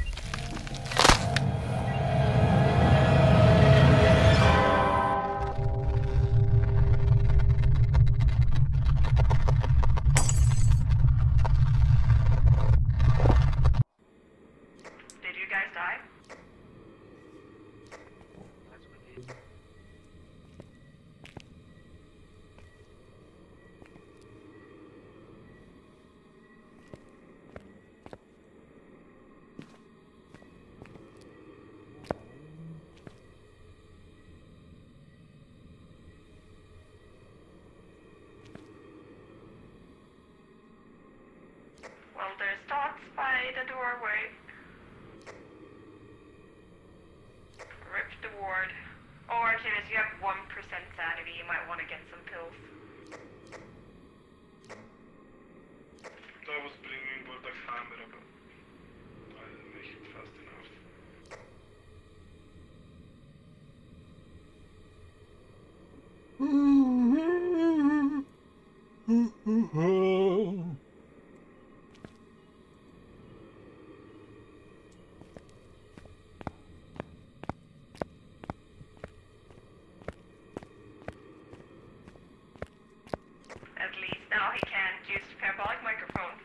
Now he can use parabolic microphone.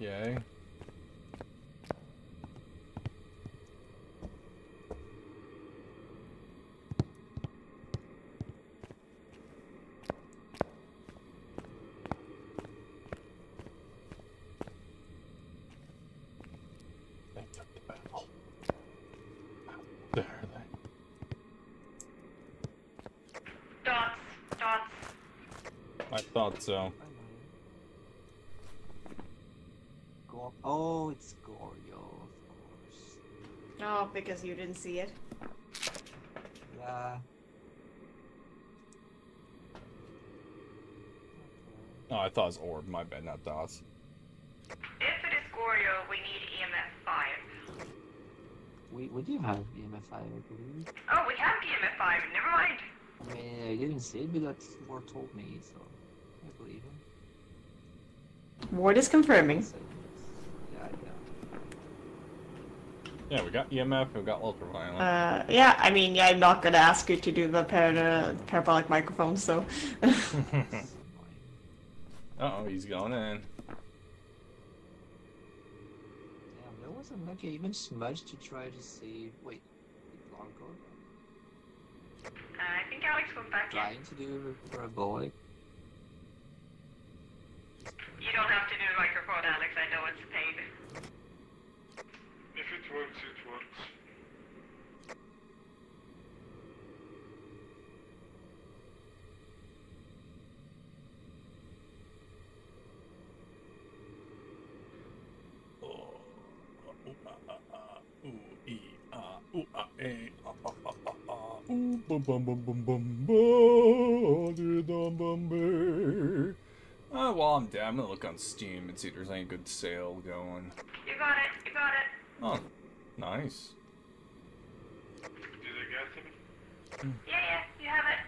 Yay. Thought so. Go oh, it's Goryo, of course. Oh, because you didn't see it. Yeah. Oh, I thought it was orb. My bad, not dots. If it is Goryo, we need EMF 5. We, we do have EMF 5, I believe. Oh, we have EMF 5, never mind. I mean, I didn't see it, but that's what told me, so I believe him. Ward is confirming. Yeah, yeah. Yeah, we got EMF. We got ultraviolet. Uh, yeah, I mean, yeah, I'm not gonna ask you to do the para- parabolic microphone, so. It's annoying. Uh oh, he's going in. Damn, there wasn't like even smudge to try to save. Wait, did Blanco Uh, I think Alex went back in. trying to do parabolic? You don't have to do a microphone, Alex. I know it's a pain. If it works, it works. Uh, while I'm dead, I'm gonna look on Steam and see if there's any good sale going. You got it, you got it. Oh, nice. Did I get him? Yeah, yeah, you have it.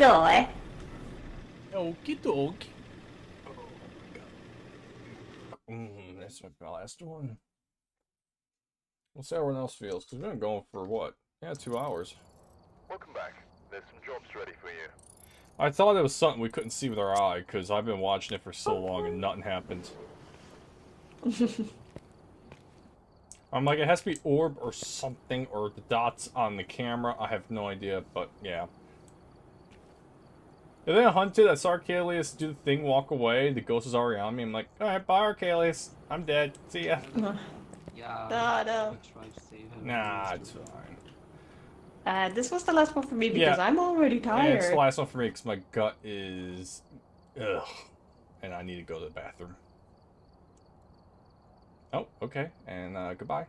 Let's go? Okie dokie. Mm, that's my last one. We'll see how everyone else feels, because we've been going for what? Yeah, two hours. Welcome back. There's some jobs ready for you. I thought it was something we couldn't see with our eye, because I've been watching it for so long and nothing happened. I'm like, it has to be orb or something, or the dots on the camera. I have no idea, but yeah. And then I hunted, I saw Arcalius do the thing, walk away. The ghost is already on me. I'm like, alright, bye, Arcalius. I'm dead. See ya. Yeah. No, no. I to save him. Nah, it's fine. Uh, this was the last one for me because Yeah. I'm already And tired. it's the last one for me because my gut is. Ugh. And I need to go to the bathroom. Oh, okay. And uh, goodbye.